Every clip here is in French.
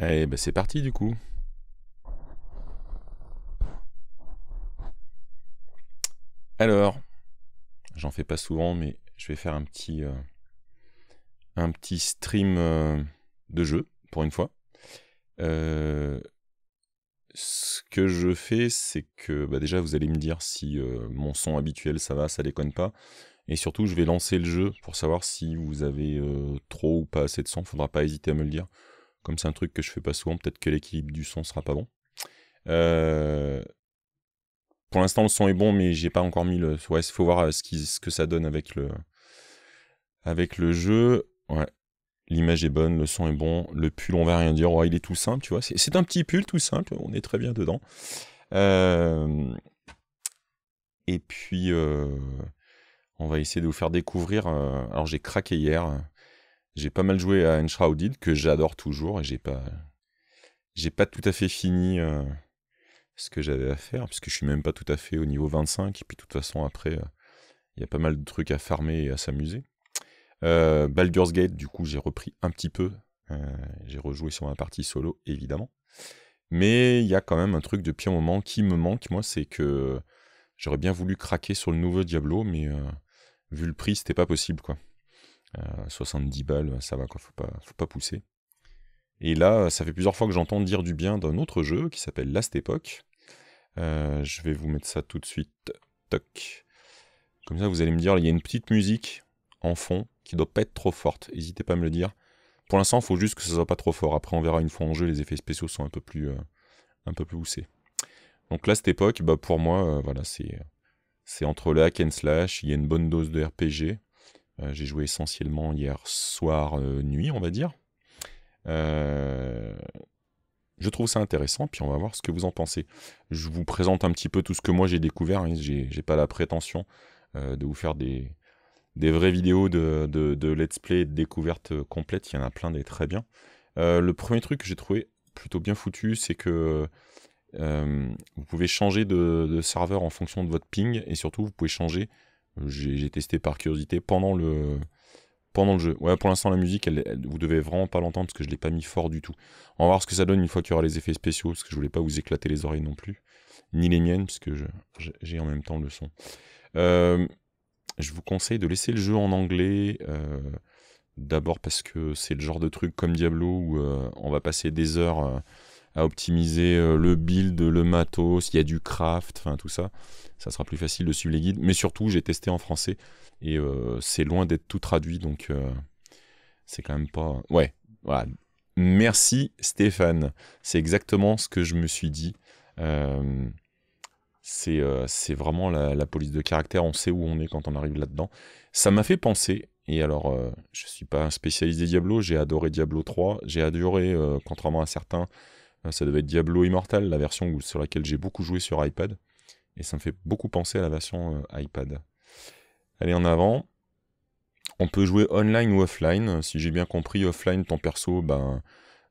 Allez, bah c'est parti du coup. Alors, j'en fais pas souvent, mais je vais faire un petit, euh, un petit stream euh, de jeu pour une fois. Euh, ce que je fais, c'est que bah déjà vous allez me dire si mon son habituel ça va, ça déconne pas. Et surtout, je vais lancer le jeu pour savoir si vous avez trop ou pas assez de son. Faudra pas hésiter à me le dire. Comme c'est un truc que je fais pas souvent, peut-être que l'équilibre du son sera pas bon. Pour l'instant, le son est bon, mais j'ai pas encore mis le. Ouais, il faut voir ce, ce que ça donne avec le, avec le jeu. Ouais, L'image est bonne, le son est bon, le pull, on va rien dire. il est tout simple, tu vois. C'est un petit pull tout simple, on est très bien dedans. Euh, et puis, euh, on va essayer de vous faire découvrir. Euh, alors, j'ai craqué hier. J'ai pas mal joué à Enshrouded, que j'adore toujours, et j'ai pas, j'ai pas tout à fait fini ce que j'avais à faire, puisque je suis même pas tout à fait au niveau 25. Et puis, de toute façon, après, il y a pas mal de trucs à farmer et à s'amuser. Euh, Baldur's Gate, du coup, j'ai repris un petit peu. Euh, j'ai rejoué sur ma partie solo, évidemment. Mais il y a quand même un truc depuis un moment qui me manque, moi, c'est que j'aurais bien voulu craquer sur le nouveau Diablo, mais euh, vu le prix, c'était pas possible, quoi. 70 balles, ça va, quoi, faut pas, faut pas pousser. Et là, ça fait plusieurs fois que j'entends dire du bien d'un autre jeu qui s'appelle Last Epoch. je vais vous mettre ça tout de suite. Toc. Comme ça, vous allez me dire, il y a une petite musique en fond qui doit pas être trop forte. N'hésitez pas à me le dire. Pour l'instant, il faut juste que ça soit pas trop fort. Après, on verra une fois en jeu, les effets spéciaux sont un peu plus, euh, un peu plus poussés. Donc là, cette époque, bah, pour moi, euh, voilà, c'est, c'est entre le hack and slash. Il y a une bonne dose de RPG. Euh, j'ai joué essentiellement hier soir, nuit, on va dire. je trouve ça intéressant, puis on va voir ce que vous en pensez. Je vous présente un petit peu tout ce que moi j'ai découvert. Hein. J'ai, pas la prétention de vous faire des, des vraies vidéos de, de, let's play de découverte complète, il y en a plein des très bien. Euh, le premier truc que j'ai trouvé plutôt bien foutu, c'est que euh, vous pouvez changer de, serveur en fonction de votre ping, et surtout vous pouvez changer, j'ai testé par curiosité, pendant le, pendant le jeu. Pour l'instant la musique, elle, vous devez vraiment pas l'entendre parce que je l'ai pas mis fort du tout. On va voir ce que ça donne une fois qu'il y aura les effets spéciaux, parce que je voulais pas vous éclater les oreilles non plus, ni les miennes, puisque j'ai en même temps le son. Euh, je vous conseille de laisser le jeu en anglais. Euh, d'abord parce que c'est le genre de truc comme Diablo où euh, on va passer des heures à optimiser le build, le matos, il y a du craft, enfin tout ça. Ça sera plus facile de suivre les guides. Mais surtout, j'ai testé en français et c'est loin d'être tout traduit, donc c'est quand même pas. Ouais, voilà. Merci Stéphane. C'est exactement ce que je me suis dit. Euh, c'est vraiment la, police de caractère, on sait où on est quand on arrive là-dedans. Ça m'a fait penser, et alors euh, je suis pas un spécialiste des Diablo, j'ai adoré Diablo 3, j'ai adoré, euh, contrairement à certains, ça devait être Diablo Immortal, la version sur laquelle j'ai beaucoup joué sur iPad, et ça me fait beaucoup penser à la version iPad. Allez en avant. On peut jouer online ou offline. Si j'ai bien compris, offline, ton perso, ben,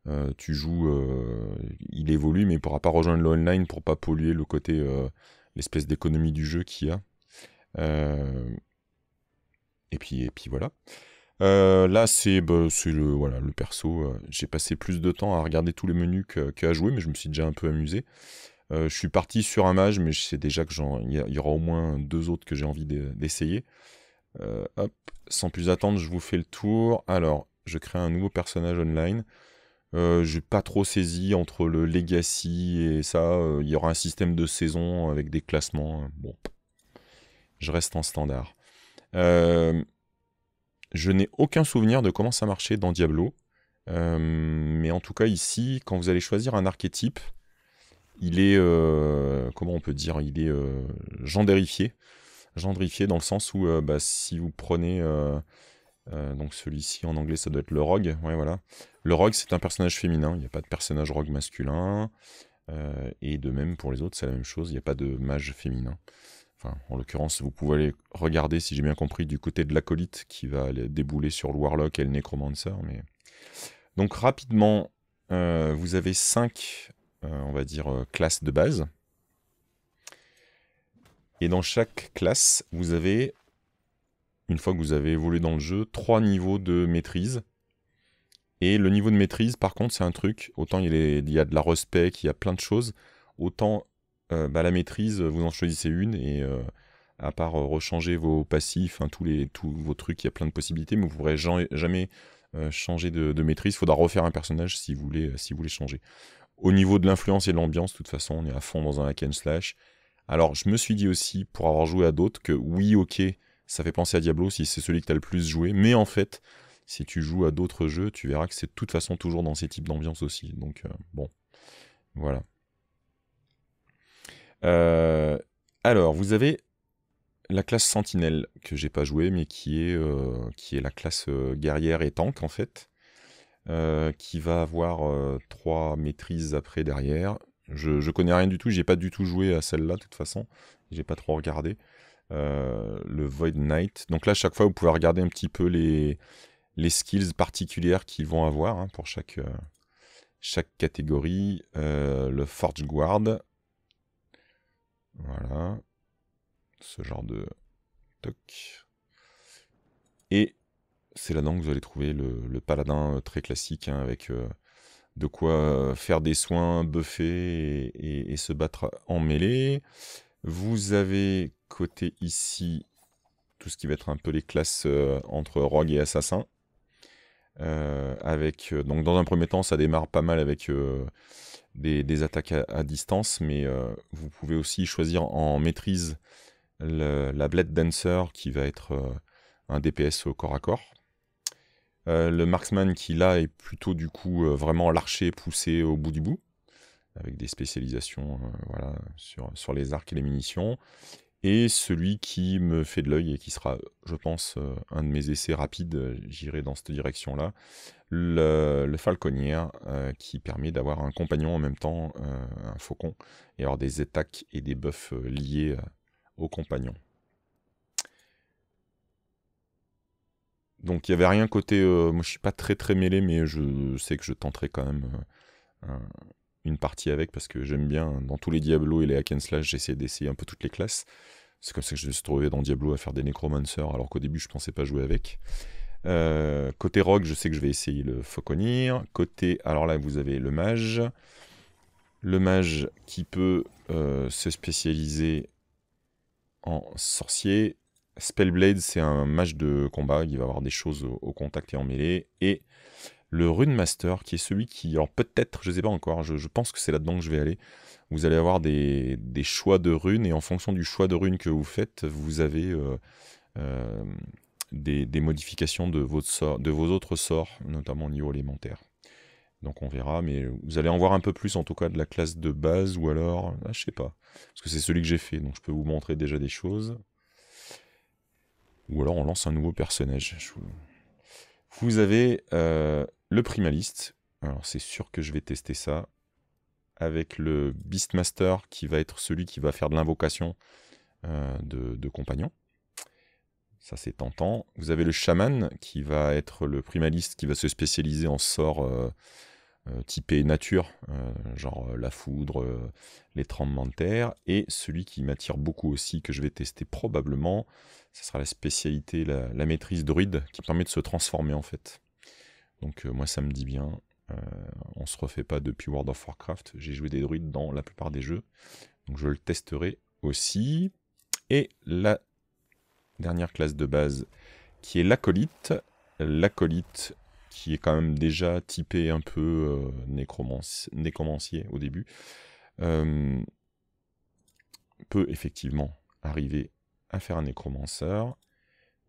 euh, tu joues, euh, il évolue, mais il ne pourra pas rejoindre le online pour pas polluer le côté, euh, l'espèce d'économie du jeu qu'il y a. et puis voilà. Là, c'est bah, le, perso. J'ai passé plus de temps à regarder tous les menus qu'à jouer, mais je me suis déjà un peu amusé. je suis parti sur un mage, mais je sais déjà qu'il y, y, aura au moins deux autres que j'ai envie d'essayer. sans plus attendre, je vous fais le tour. Alors, je crée un nouveau personnage online. Euh, j'ai pas trop saisi entre le Legacy et ça. Euh, il y aura un système de saison avec des classements. Bon, je reste en standard. Euh, je n'ai aucun souvenir de comment ça marchait dans Diablo. mais en tout cas, ici, quand vous allez choisir un archétype, il est. comment on peut dire Il est gendérifié. Gendérifié dans le sens où bah, si vous prenez euh, donc celui-ci en anglais ça doit être le rogue. Ouais, voilà. Le rogue c'est un personnage féminin, il n'y a pas de personnage rogue masculin. Euh, et de même pour les autres c'est la même chose, il n'y a pas de mage féminin. En l'occurrence, vous pouvez aller regarder, si j'ai bien compris, du côté de l'acolyte qui va débouler sur le Warlock et le Necromancer. Mais... Donc rapidement, euh, vous avez 5, on va dire, classes de base. Et dans chaque classe, vous avez une fois que vous avez évolué dans le jeu, trois niveaux de maîtrise. Et le niveau de maîtrise, par contre, c'est un truc. Autant il y, a de la respect, il y a plein de choses. Autant bah, la maîtrise, vous en choisissez une et à part rechanger vos passifs, tous, les, tous vos trucs, il y a plein de possibilités, mais vous ne pourrez jamais changer de, maîtrise. Il faudra refaire un personnage si vous voulez, si changer. Au niveau de l'influence et de l'ambiance, de toute façon, on est à fond dans un hack and slash. Alors, je me suis dit aussi, pour avoir joué à d'autres, que oui, ok, ça fait penser à Diablo si c'est celui que tu as le plus joué, mais en fait, si tu joues à d'autres jeux, tu verras que c'est de toute façon toujours dans ces types d'ambiance aussi. Donc, euh, bon, voilà. Euh, alors, vous avez la classe Sentinelle que j'ai pas joué, mais qui est, euh, qui est la classe guerrière et tank en fait, qui va avoir trois maîtrises après derrière. Je, connais rien du tout, j'ai pas du tout joué à celle-là de toute façon, j'ai pas trop regardé. le Void Knight. Donc là, chaque fois, vous pouvez regarder un petit peu les, les skills particulières qu'ils vont avoir hein, pour chaque, euh, chaque catégorie. Euh, le Forge Guard. Voilà. Ce genre de toc. Et c'est là-dedans que vous allez trouver le, paladin euh, très classique hein, avec de quoi faire des soins, buffer et, se battre en mêlée. Vous avez côté ici tout ce qui va être un peu les classes entre rogue et assassin. Euh, euh, donc dans un premier temps, ça démarre pas mal avec euh, des, attaques à, distance, mais vous pouvez aussi choisir en maîtrise la Blade Dancer qui va être un DPS au corps à corps. le Marksman qui là est plutôt du coup vraiment l'archer poussé au bout du bout, avec des spécialisations voilà, sur les arcs et les munitions et celui qui me fait de l'œil et qui sera, je pense, euh, un de mes essais rapides, euh, j'irai dans cette direction-là, le, le euh, qui permet d'avoir un compagnon en même temps, un faucon, et avoir des attaques et des buffs liés au compagnon. Donc il n'y avait rien côté, moi je suis pas très très mêlé, mais je sais que je tenterai quand même une partie avec parce que j'aime bien dans tous les Diablo et les hack and slash j'essaie d'essayer un peu toutes les classes. C'est comme ça que je me suis trouvé dans Diablo à faire des Necromancers alors qu'au début je pensais pas jouer avec. Euh, côté rogue je sais que je vais essayer le Fauconnier. Côté alors là vous avez le mage. Le mage qui peut euh, se spécialiser en sorcier. Spellblade c'est un mage de combat. Il va avoir des choses au contact et en mêlée. Et le Rune Master, qui est celui qui, alors peut-être, je ne sais pas encore, je, pense que c'est là-dedans que je vais aller. Vous allez avoir des, choix de runes, et en fonction du choix de runes que vous faites, vous avez euh, euh, des, modifications de, vos autres sorts, notamment au niveau élémentaire. Donc on verra, mais vous allez en voir un peu plus en tout cas de la classe de base, ou alors, ah, je sais pas, parce que c'est celui que j'ai fait, donc je peux vous montrer déjà des choses. Ou alors on lance un nouveau personnage. Vous avez euh, le primaliste. Alors c'est sûr que je vais tester ça. Avec le Beastmaster qui va être celui qui va faire de l'invocation euh, de, compagnons. Ça c'est tentant. Vous avez le chaman qui va être le primaliste qui va se spécialiser en sorts euh, euh, typés nature, genre la foudre, les tremblements de terre. Et celui qui m'attire beaucoup aussi, que je vais tester probablement, ce sera la spécialité, la maîtrise druide, qui permet de se transformer en fait. Donc euh, moi ça me dit bien. Euh, on se refait pas depuis World of Warcraft. J'ai joué des druides dans la plupart des jeux. Donc je le testerai aussi. Et la dernière classe de base qui est l'acolyte. L'acolyte qui est quand même déjà typé un peu euh, nécromancier au début, peut effectivement arriver à faire un nécromanceur.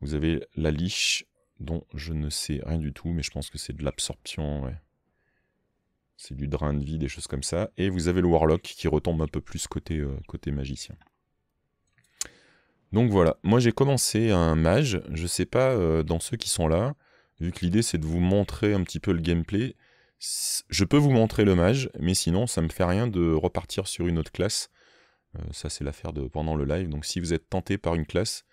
Vous avez la liche dont je ne sais rien du tout, mais je pense que c'est de l'absorption, C'est du drain de vie, des choses comme ça. Et vous avez le Warlock qui retombe un peu plus côté, euh, magicien. Donc voilà, moi j'ai commencé un mage, je sais pas euh, dans ceux qui sont là, vu que l'idée c'est de vous montrer un petit peu le gameplay, je peux vous montrer le mage, mais sinon ça me fait rien de repartir sur une autre classe. Euh, ça c'est l'affaire de pendant le live, donc si vous êtes tenté par une classe,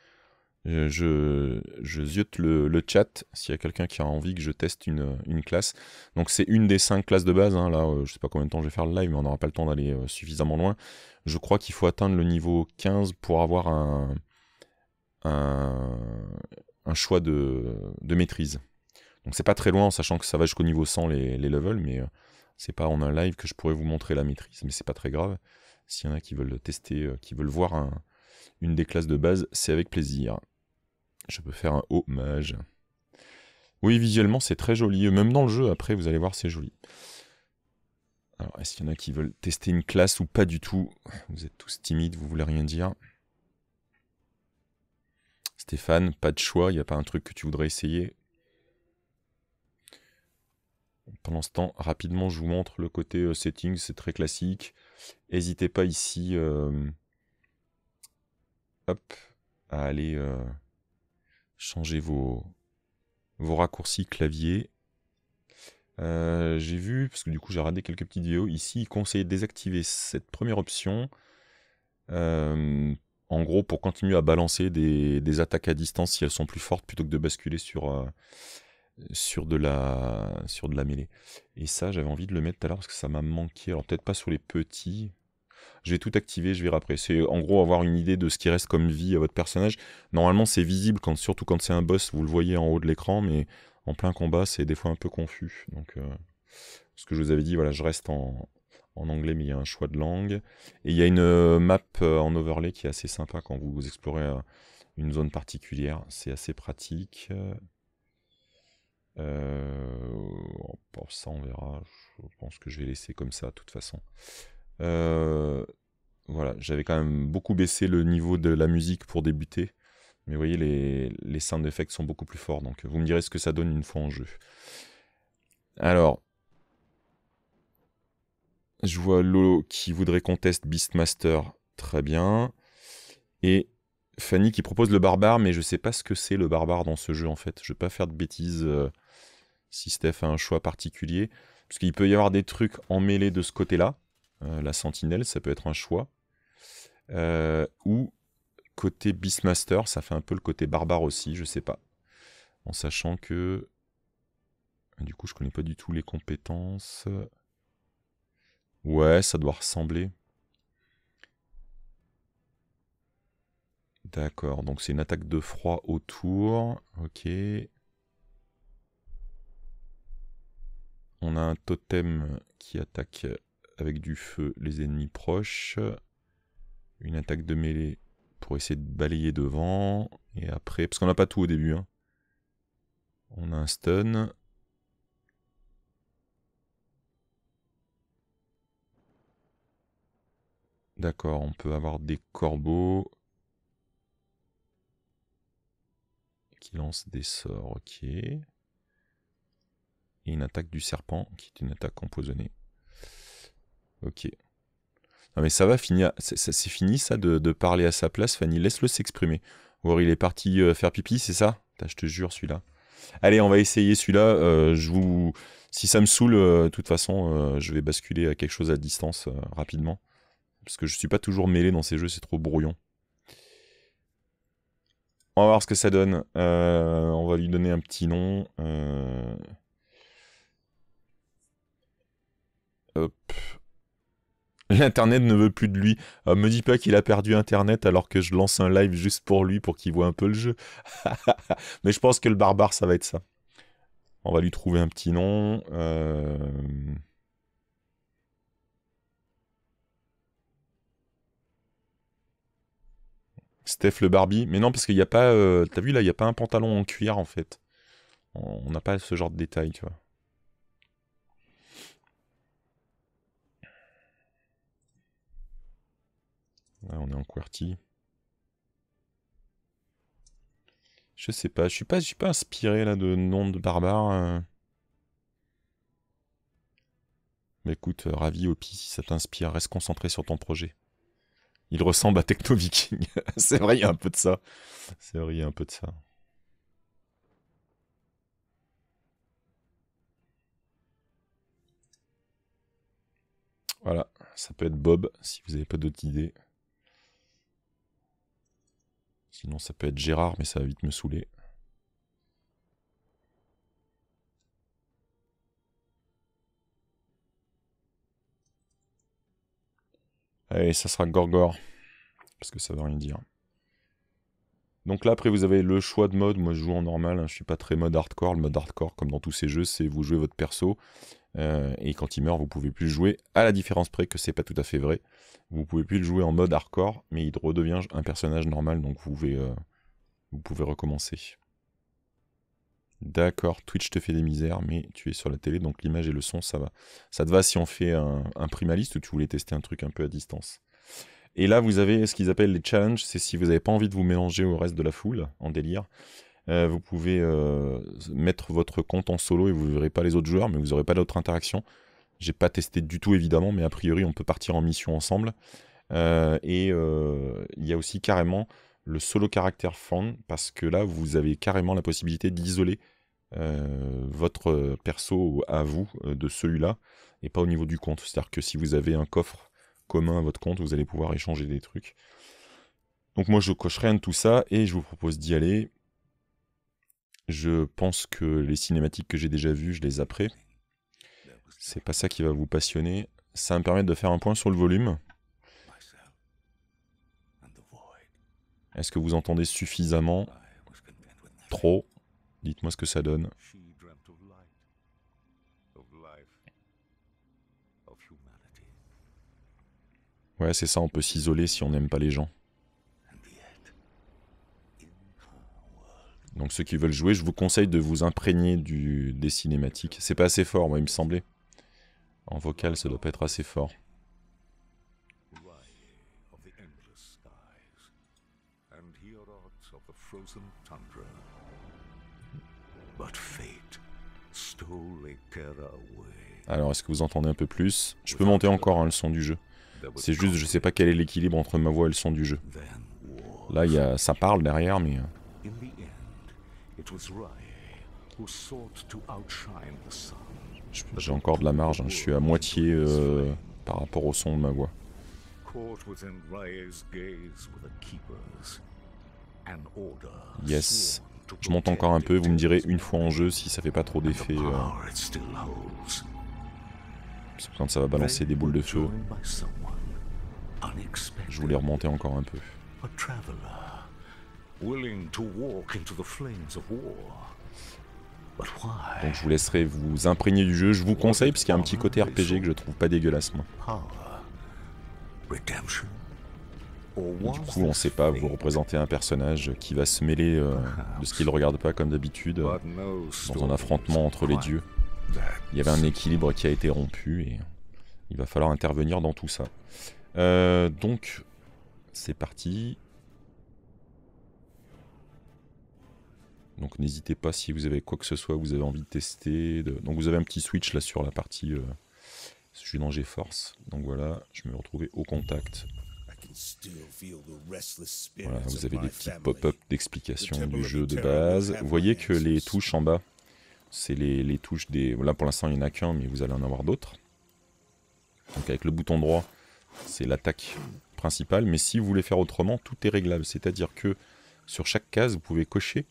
je, je ziote le, chat s'il y a quelqu'un qui a envie que je teste une, classe. Donc c'est une des cinq classes de base. Hein. Là, euh, je sais pas combien de temps je vais faire le live, mais on n'aura pas le temps d'aller euh, suffisamment loin. Je crois qu'il faut atteindre le niveau 15 pour avoir un, choix de, maîtrise. Donc c'est pas très loin, en sachant que ça va jusqu'au niveau 100 les, les levels, mais euh, c'est pas en un live que je pourrais vous montrer la maîtrise, mais c'est pas très grave. S'il y en a qui veulent tester, euh, qui veulent voir une des classes de base, c'est avec plaisir. Je peux faire un hommage. Oui, visuellement, c'est très joli. Même dans le jeu, après, vous allez voir, c'est joli. Alors, est-ce qu'il y en a qui veulent tester une classe ou pas du tout? Vous êtes tous timides, vous voulez rien dire. Stéphane, pas de choix, il n'y a pas un truc que tu voudrais essayer? Pendant ce temps, rapidement, je vous montre le côté euh, settings, c'est très classique. N'hésitez pas ici euh, hop, à aller euh, changer vos, vos raccourcis clavier. j'ai vu, parce que du coup j'ai regardé quelques petites vidéos, ici il conseille de désactiver cette première option. en gros, pour continuer à balancer des, attaques à distance si elles sont plus fortes, plutôt que de basculer sur, sur de la sur de la mêlée. Et ça, j'avais envie de le mettre tout à l'heure parce que ça m'a manqué. Alors peut-être pas sur les petits. Je vais tout activer, je verrai après. C'est en gros avoir une idée de ce qui reste comme vie à votre personnage. Normalement, c'est visible quand surtout quand c'est un boss, vous le voyez en haut de l'écran, mais en plein combat, c'est des fois un peu confus. Donc euh, ce que je vous avais dit, voilà, je reste en, en anglais, mais il y a un choix de langue. Et il y a une euh, map euh, en overlay qui est assez sympa quand vous explorez une zone particulière. C'est assez pratique. Pour ça, on verra. Je pense que je vais laisser comme ça, de toute façon. Euh, voilà, j'avais quand même beaucoup baissé le niveau de la musique pour débuter. Mais vous voyez, les, les sound effects sont beaucoup plus forts. Donc vous me direz ce que ça donne une fois en jeu. Alors, je vois Lolo qui voudrait qu'on teste Beastmaster. Très bien. Et Fanny qui propose le barbare, mais je sais pas ce que c'est le barbare dans ce jeu en fait. Je vais pas faire de bêtises. Euh, si Steph a un choix particulier. Parce qu'il peut y avoir des trucs emmêlés de ce côté-là. Euh, la sentinelle, ça peut être un choix. Euh, ou côté Beastmaster, ça fait un peu le côté barbare aussi, je sais pas. En sachant que... Du coup, je connais pas du tout les compétences. Ouais, ça doit ressembler. D'accord, donc c'est une attaque de froid autour. Ok. On a un totem qui attaque avec du feu les ennemis proches. Une attaque de mêlée pour essayer de balayer devant. Et après, parce qu'on n'a pas tout au début. Hein. On a un stun. D'accord, on peut avoir des corbeaux qui lancent des sorts, ok et une attaque du serpent, qui est une attaque empoisonnée. Ok. Non mais ça va finir, c'est fini ça de, parler à sa place, Fanny, laisse-le s'exprimer. Ou il est parti euh, faire pipi, c'est ça? Je te jure, celui-là. Allez, on va essayer celui-là. Euh, je vous... Si ça me saoule, euh, de toute façon, je vais basculer à quelque chose à distance rapidement. Parce que je suis pas toujours mêlé dans ces jeux, c'est trop brouillon. On va voir ce que ça donne. on va lui donner un petit nom. L'internet ne veut plus de lui. Euh, me dis pas qu'il a perdu internet alors que je lance un live juste pour lui pour qu'il voit un peu le jeu. Mais je pense que le barbare ça va être ça. On va lui trouver un petit nom. Euh... Steph le Barbie. Mais non, parce qu'il n'y a pas. Euh, t'as vu là, il n'y a pas un pantalon en cuir en fait. On n'a pas ce genre de détail, tu vois. On est en QWERTY. Je sais pas, je suis je suis pas inspiré là de nom de barbare. Hein. Mais écoute, euh, ravi Opi, si ça t'inspire, reste concentré sur ton projet. Il ressemble à Techno Viking. C'est vrai, il y a un peu de ça. C'est vrai, il y a un peu de ça. Voilà, ça peut être Bob si vous n'avez pas d'autres idées. Sinon, ça peut être Gérard, mais ça va vite me saouler. Allez, ça sera Gorgor. Parce que ça veut rien dire. Donc là, après, vous avez le choix de mode. Moi, je joue en normal. Hein. Je suis pas très mode hardcore. Le mode hardcore, comme dans tous ces jeux, c'est vous jouez votre perso. Euh, et quand il meurt, vous pouvez plus jouer. À la différence près que c'est pas tout à fait vrai. Vous pouvez plus le jouer en mode hardcore, mais il redevient un personnage normal. Donc vous pouvez, euh, vous pouvez recommencer. D'accord, Twitch te fait des misères, mais tu es sur la télé, donc l'image et le son, ça va. Ça te va si on fait un, un primaliste ou tu voulais tester un truc un peu à distance? Et là, vous avez ce qu'ils appellent les challenges. C'est si vous n'avez pas envie de vous mélanger au reste de la foule en délire. Euh, vous pouvez euh, mettre votre compte en solo et vous ne verrez pas les autres joueurs, mais vous n'aurez pas d'autres interactions. J'ai pas testé du tout évidemment, mais a priori on peut partir en mission ensemble. Euh, et il y a aussi carrément le solo caractère fun, parce que là vous avez carrément la possibilité d'isoler votre perso à vous de celui-là, et pas au niveau du compte. C'est-à-dire que si vous avez un coffre commun à votre compte, vous allez pouvoir échanger des trucs. Donc moi je coche rien de tout ça et je vous propose d'y aller. Je pense que les cinématiques que j'ai déjà vues, je les après. C'est pas ça qui va vous passionner. Ça va me permettre de faire un point sur le volume. Est-ce que vous entendez suffisamment? Trop Dites-moi ce que ça donne. Ouais, c'est ça, on peut s'isoler si on n'aime pas les gens. Donc ceux qui veulent jouer, je vous conseille de vous imprégner du, des cinématiques. C'est pas assez fort, moi, il me semblait. En vocal, ça doit pas être assez fort. Alors, est-ce que vous entendez un peu plus? Je peux monter encore hein, le son du jeu. C'est juste, je sais pas quel est l'équilibre entre ma voix et le son du jeu. Là, y a, ça parle derrière, mais... Euh. J'ai encore de la marge, hein. je suis à moitié euh, par rapport au son de ma voix. Yes. Je monte encore un peu, vous me direz une fois en jeu si ça fait pas trop d'effet. Euh... Quand ça va balancer des boules de feu. Je voulais remonter encore un peu. Donc je vous laisserai vous imprégner du jeu. Je vous conseille parce qu'il y a un petit côté RPG que je trouve pas dégueulasse moi. Du coup, on sait pas, vous représentez un personnage qui va se mêler euh, de ce qu'il regarde pas comme d'habitude dans un affrontement entre les dieux. Il y avait un équilibre qui a été rompu et il va falloir intervenir dans tout ça. Euh, donc, c'est parti. Donc n'hésitez pas si vous avez quoi que ce soit, vous avez envie de tester. Donc vous avez un petit switch là sur la partie... Euh... Je suis dans GeForce. Donc voilà, je me retrouvais au contact. Voilà, vous avez des petits pop-up d'explication du jeu de base. Vous voyez que les touches en bas, c'est les, touches des... Là pour l'instant il n'y en a qu'un, mais vous allez en avoir d'autres. Donc avec le bouton droit, c'est l'attaque principale, mais si vous voulez faire autrement, tout est réglable. C'est-à-dire que sur chaque case, vous pouvez cocher,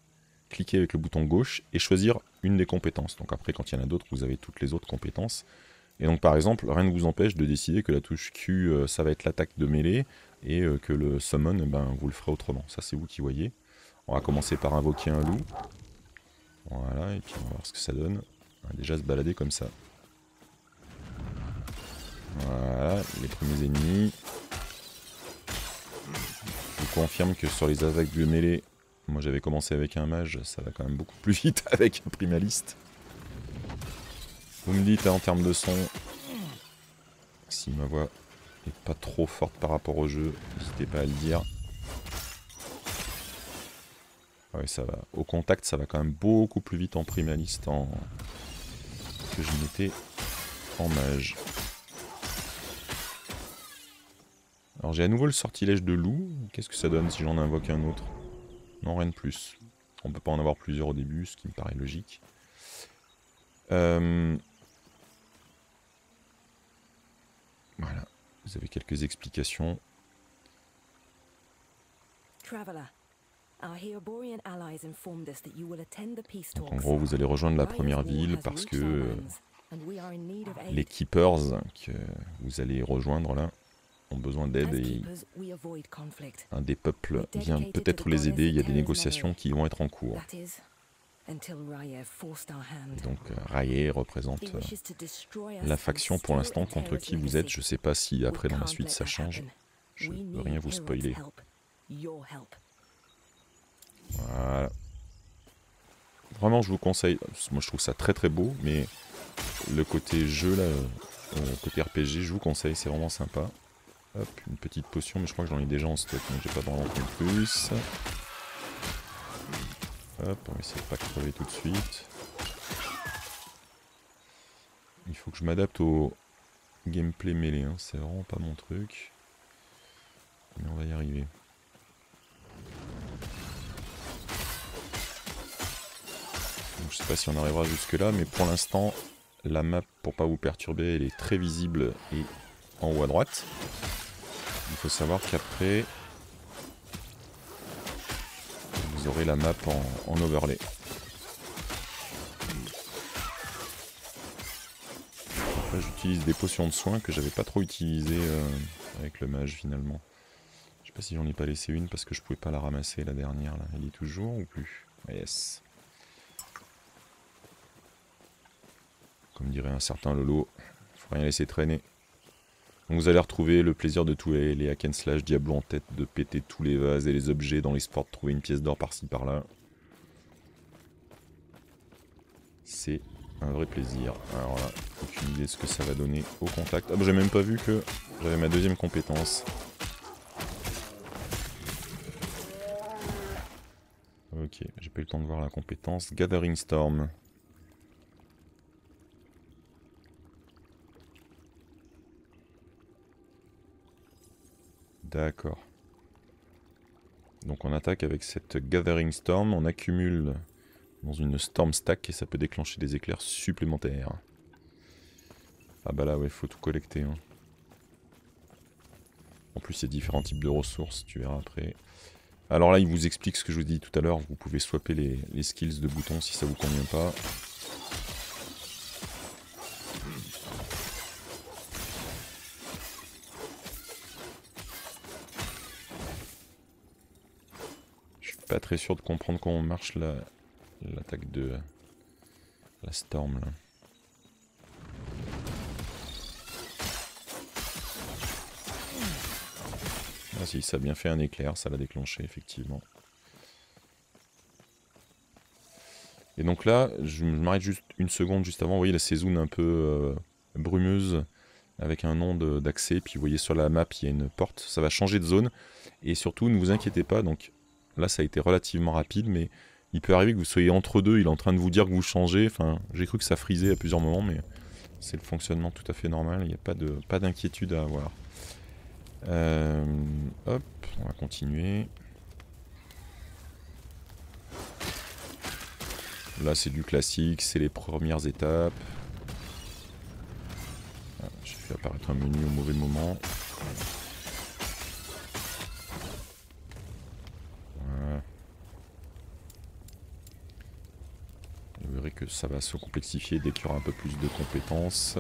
cliquer avec le bouton gauche et choisir une des compétences. Donc après, quand il y en a d'autres, vous avez toutes les autres compétences. Et donc par exemple, rien ne vous empêche de décider que la touche Q, euh, ça va être l'attaque de mêlée, et euh, que le summon, eh ben, vous le ferez autrement. Ça, c'est vous qui voyez. On va commencer par invoquer un loup. Voilà, et puis on va voir ce que ça donne. On va déjà se balader comme ça. Voilà, les premiers ennemis. Je confirme que sur les attaques de mêlée, moi j'avais commencé avec un mage, ça va quand même beaucoup plus vite avec un primaliste. Vous me dites hein, en termes de son, si ma voix est pas trop forte par rapport au jeu, n'hésitez pas à le dire. Ah ouais, ça va. Au contact, ça va quand même beaucoup plus vite en primaliste que je n'étais en mage. Alors j'ai à nouveau le sortilège de loup. Qu'est-ce que ça donne si j'en invoque un autre? Non, rien de plus. On peut pas en avoir plusieurs au début, ce qui me paraît logique. Euh, voilà, vous avez quelques explications. En gros, vous allez rejoindre la première ville parce que euh, les Keepers que vous allez rejoindre là ont besoin d'aide et un des peuples vient peut-être les aider. Il y a des négociations qui vont être en cours. Donc Raye représente la faction pour l'instant contre qui vous êtes. Je ne sais pas si après dans la suite ça change. Je ne veux rien vous spoiler. Voilà. Vraiment, je vous conseille. Moi, je trouve ça très très beau, mais le côté jeu, là, euh, côté RPG, je vous conseille, c'est vraiment sympa. Hop, une petite potion, mais je crois que j'en ai déjà en stock, donc j'ai pas vraiment plus. Hop, on va essayer de pas crever tout de suite. Il faut que je m'adapte au gameplay mêlé, hein. c'est vraiment pas mon truc. Mais on va y arriver. Je sais pas si on arrivera jusque là, mais pour l'instant, la map, pour pas vous perturber, elle est très visible et en haut à droite. Il faut savoir qu'après, vous aurez la map en, overlay. j'utilise des potions de soins que j'avais pas trop utilisées euh, avec le mage finalement. Je sais pas si j'en ai pas laissé une parce que je pouvais pas la ramasser la dernière là. Elle est toujours ou plus? Yes. Comme dirait un certain Lolo, faut rien laisser traîner. Donc vous allez retrouver le plaisir de tous les, les hack and slash Diablo en tête, de péter tous les vases et les objets dans l'espoir de trouver une pièce d'or par-ci par-là. C'est un vrai plaisir. Alors là, aucune idée de ce que ça va donner au contact. Ah bah j'ai même pas vu que j'avais ma deuxième compétence. Ok, j'ai pas eu le temps de voir la compétence. Gathering Storm. D'accord. Donc on attaque avec cette Gathering Storm, on accumule dans une Storm Stack et ça peut déclencher des éclairs supplémentaires. Ah bah là ouais, faut tout collecter. Hein. En plus il y a différents types de ressources, tu verras après. Alors là il vous explique ce que je vous dis tout à l'heure, vous pouvez swapper les, les skills de boutons si ça vous convient pas. Très sûr de comprendre comment marche l'attaque de la Storm là. Ah si, ça bien fait un éclair, ça l'a déclenché effectivement. Et donc là, je m'arrête juste une seconde juste avant, vous voyez la saison un peu euh, brumeuse avec un nom d'accès, puis vous voyez sur la map il y a une porte, ça va changer de zone, et surtout ne vous inquiétez pas, donc Là, ça a été relativement rapide, mais il peut arriver que vous soyez entre deux, il est en train de vous dire que vous changez. Enfin, j'ai cru que ça frisait à plusieurs moments, mais c'est le fonctionnement tout à fait normal. Il n'y a pas de pas d'inquiétude à avoir. Euh, hop, on va continuer. Là, c'est du classique, c'est les premières étapes. Ah, J'ai fait apparaître un menu au mauvais moment. Que ça va se complexifier dès qu'il y aura un peu plus de compétences.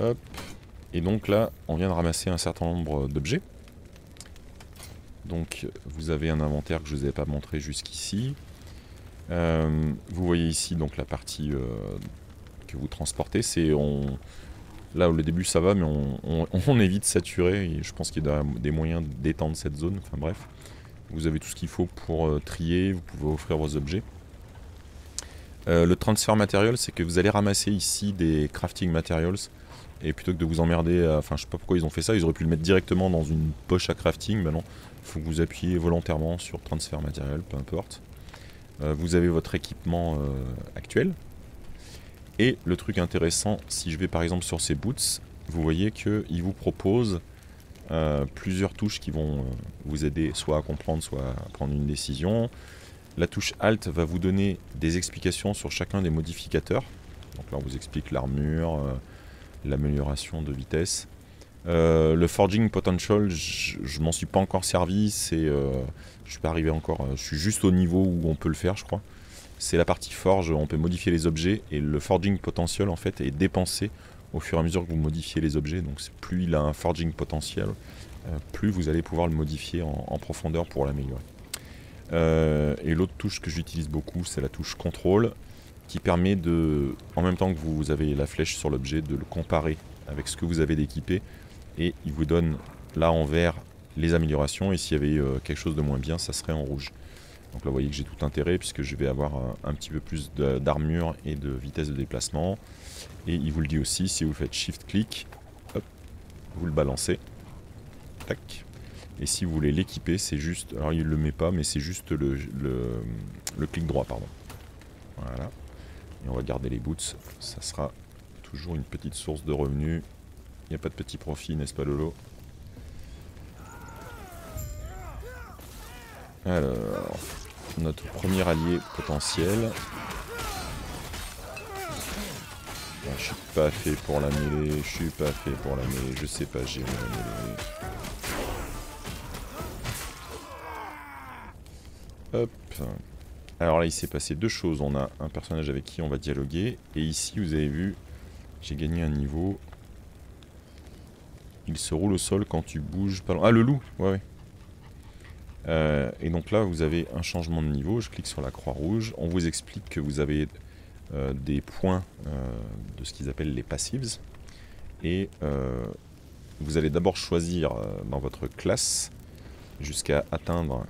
Hop. Et donc là, on vient de ramasser un certain nombre d'objets. Donc vous avez un inventaire que je ne vous ai pas montré jusqu'ici. Euh, vous voyez ici donc la partie euh, que vous transportez, c'est on, Là, au début, ça va, mais on, évite saturer. Et je pense qu'il y a des moyens d'étendre cette zone. Enfin bref, vous avez tout ce qu'il faut pour euh, trier. Vous pouvez offrir vos objets. Euh, le transfer material, c'est que vous allez ramasser ici des crafting materials. Et plutôt que de vous emmerder, enfin je sais pas pourquoi ils ont fait ça, ils auraient pu le mettre directement dans une poche à crafting, mais non, il faut que vous appuyez volontairement sur transfer material, peu importe. Euh, vous avez votre équipement actuel, et le truc intéressant, si je vais par exemple sur ces boots, vous voyez qu'il vous propose euh, plusieurs touches qui vont euh, vous aider soit à comprendre, soit à prendre une décision. La touche Alt va vous donner des explications sur chacun des modificateurs. Donc là on vous explique l'armure, euh, l'amélioration de vitesse. Le Forging Potential, je, m'en suis pas encore servi. Je suis arrivé encore. Je suis juste au niveau où on peut le faire, je crois. C'est la partie forge. On peut modifier les objets et le Forging Potential en fait est dépensé au fur et à mesure que vous modifiez les objets. Donc plus il a un Forging Potential, plus vous allez pouvoir le modifier en, profondeur pour l'améliorer. et l'autre touche que j'utilise beaucoup, c'est la touche contrôle qui permet de, en même temps que vous avez la flèche sur l'objet, de le comparer avec ce que vous avez d'équipé et il vous donne là en vert les améliorations et s'il y avait euh, quelque chose de moins bien ça serait en rouge. Donc là vous voyez que j'ai tout intérêt puisque je vais avoir un, petit peu plus d'armure et de vitesse de déplacement. Et il vous le dit aussi si vous faites shift click vous le balancez. Tac. Et si vous voulez l'équiper c'est juste alors il le met pas mais c'est juste le, le clic droit pardon. Voilà. Et on va garder les boots. Ça sera toujours une petite source de revenus. Il n'y a pas de petit profit, n'est-ce pas Lolo? Alors, notre premier allié potentiel. je suis pas fait pour la mêlée, je suis pas fait pour la mêlée, je sais pas gérer la mêlée. Hop. Alors là, il s'est passé deux choses. On a un personnage avec qui on va dialoguer. Et ici, vous avez vu, j'ai gagné un niveau. Il se roule au sol quand tu bouges Ah, le loup Ouais, ouais. Euh, et donc là, vous avez un changement de niveau. Je clique sur la croix rouge. On vous explique que vous avez euh, des points euh, de ce qu'ils appellent les passives. Et vous allez d'abord choisir dans votre classe jusqu'à atteindre,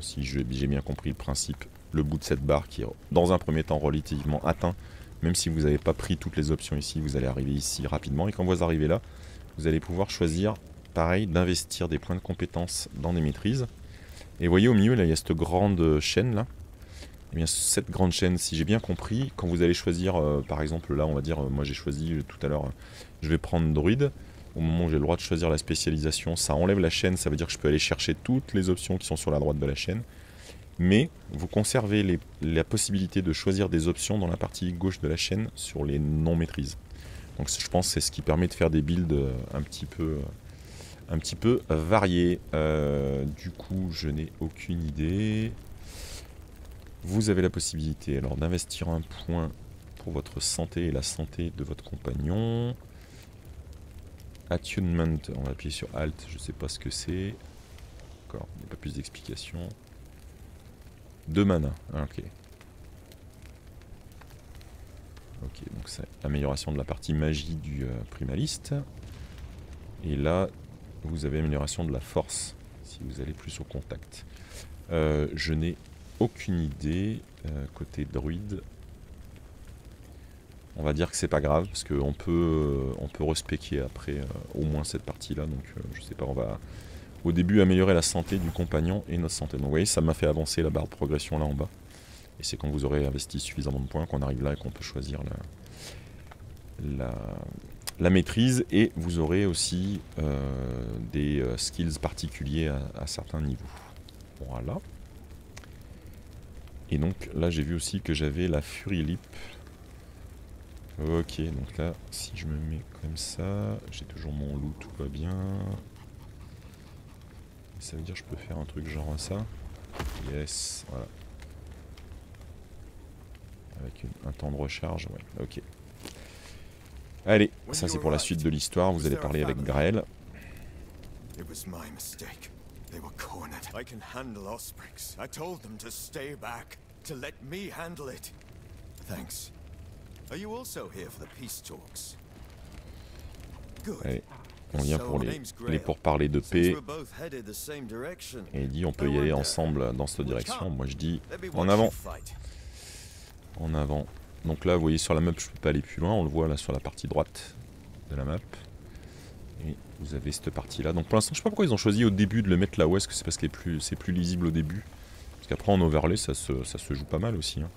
si j'ai bien compris le principe, le bout de cette barre qui est dans un premier temps relativement atteint. Même si vous n'avez pas pris toutes les options ici, vous allez arriver ici rapidement. Et quand vous arrivez là, vous allez pouvoir choisir, pareil, d'investir des points de compétence dans des maîtrises. Et vous voyez au milieu, là, il y a cette grande chaîne là. Eh bien, cette grande chaîne, si j'ai bien compris, quand vous allez choisir, euh, par exemple, là, on va dire, euh, moi j'ai choisi euh, tout à l'heure, je vais prendre druide. Au moment où j'ai le droit de choisir la spécialisation, ça enlève la chaîne, ça veut dire que je peux aller chercher toutes les options qui sont sur la droite de la chaîne. Mais vous conservez la possibilité de choisir des options dans la partie gauche de la chaîne sur les non-maîtrises. Donc je pense que c'est ce qui permet de faire des builds un petit peu, un petit peu variés. Euh, du coup, je n'ai aucune idée. Vous avez la possibilité alors d'investir un point pour votre santé et la santé de votre compagnon. Attunement, on va appuyer sur Alt, je ne sais pas ce que c'est. D'accord, il n'y a pas plus d'explications. Deux mana, ah, ok. Ok, donc c'est amélioration de la partie magie du euh, primaliste. Et là, vous avez amélioration de la force, si vous allez plus au contact. Euh, je n'ai aucune idée euh, côté druide. On va dire que c'est pas grave, parce qu'on peut, on peut respecter après au moins cette partie-là. Donc je sais pas, on va au début améliorer la santé du compagnon et notre santé. Donc vous voyez, ça m'a fait avancer la barre de progression là en bas. Et c'est quand vous aurez investi suffisamment de points qu'on arrive là et qu'on peut choisir la, la, maîtrise. Et vous aurez aussi euh, des euh, skills particuliers à, certains niveaux. Voilà. Et donc là j'ai vu aussi que j'avais la Fury Lip. Ok, donc là si je me mets comme ça, j'ai toujours mon loup, tout va bien. Ça veut dire que je peux faire un truc genre ça. Yes, voilà. Avec un temps de recharge, ouais, ok. Allez, ça c'est pour la suite de l'histoire, vous allez parler avec Grael. It was my mistake. They were cornered. I can handle Osprix. I told them to stay back, to let me handle it. Thanks. Are you also here for the peace talks? Allez, on vient pour les, les pourparlers de paix. Et il dit on peut y aller ensemble dans cette direction. Moi je dis en avant en avant. Donc là, vous voyez sur la map, je peux pas aller plus loin. On le voit là sur la partie droite de la map. Et vous avez cette partie-là. Donc pour l'instant, je sais pas pourquoi ils ont choisi au début de le mettre là haut Est-ce que c'est parce que c'est plus, lisible au début Parce qu'après en overlay, ça se, ça se joue pas mal aussi. Hein.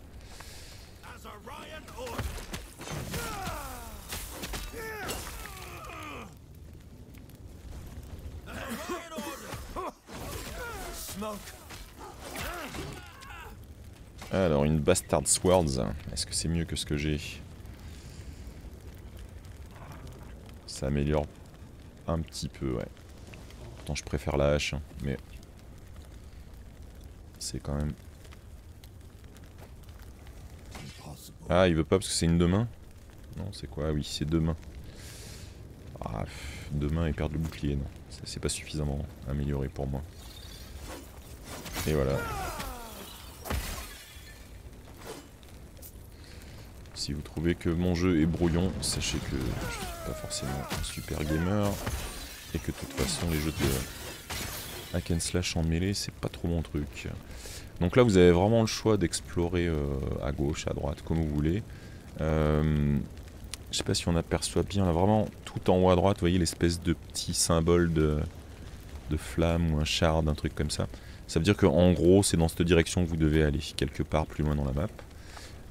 Alors, une Bastard Swords. Est-ce que c'est mieux que ce que j'ai? Ça améliore Un petit peu, ouais. Pourtant, je préfère la hache, mais... C'est quand même... Ah, il veut pas parce que c'est une deux mains Non, c'est quoi? Ah Oui, c'est deux mains. Ah, deux mains et perdre le bouclier, non. C'est pas suffisamment amélioré pour moi. Et voilà. Si vous trouvez que mon jeu est brouillon, sachez que je suis pas forcément un super gamer. Et que de toute façon, les jeux de hack and slash en mêlée, c'est pas trop mon truc. Donc là, vous avez vraiment le choix d'explorer euh, à gauche, à droite, comme vous voulez. Euh, je sais pas si on aperçoit bien, là, vraiment tout en haut à droite, vous voyez l'espèce de petit symbole de, de flamme ou un shard, un truc comme ça. Ça veut dire qu'en gros, c'est dans cette direction que vous devez aller, quelque part plus loin dans la map.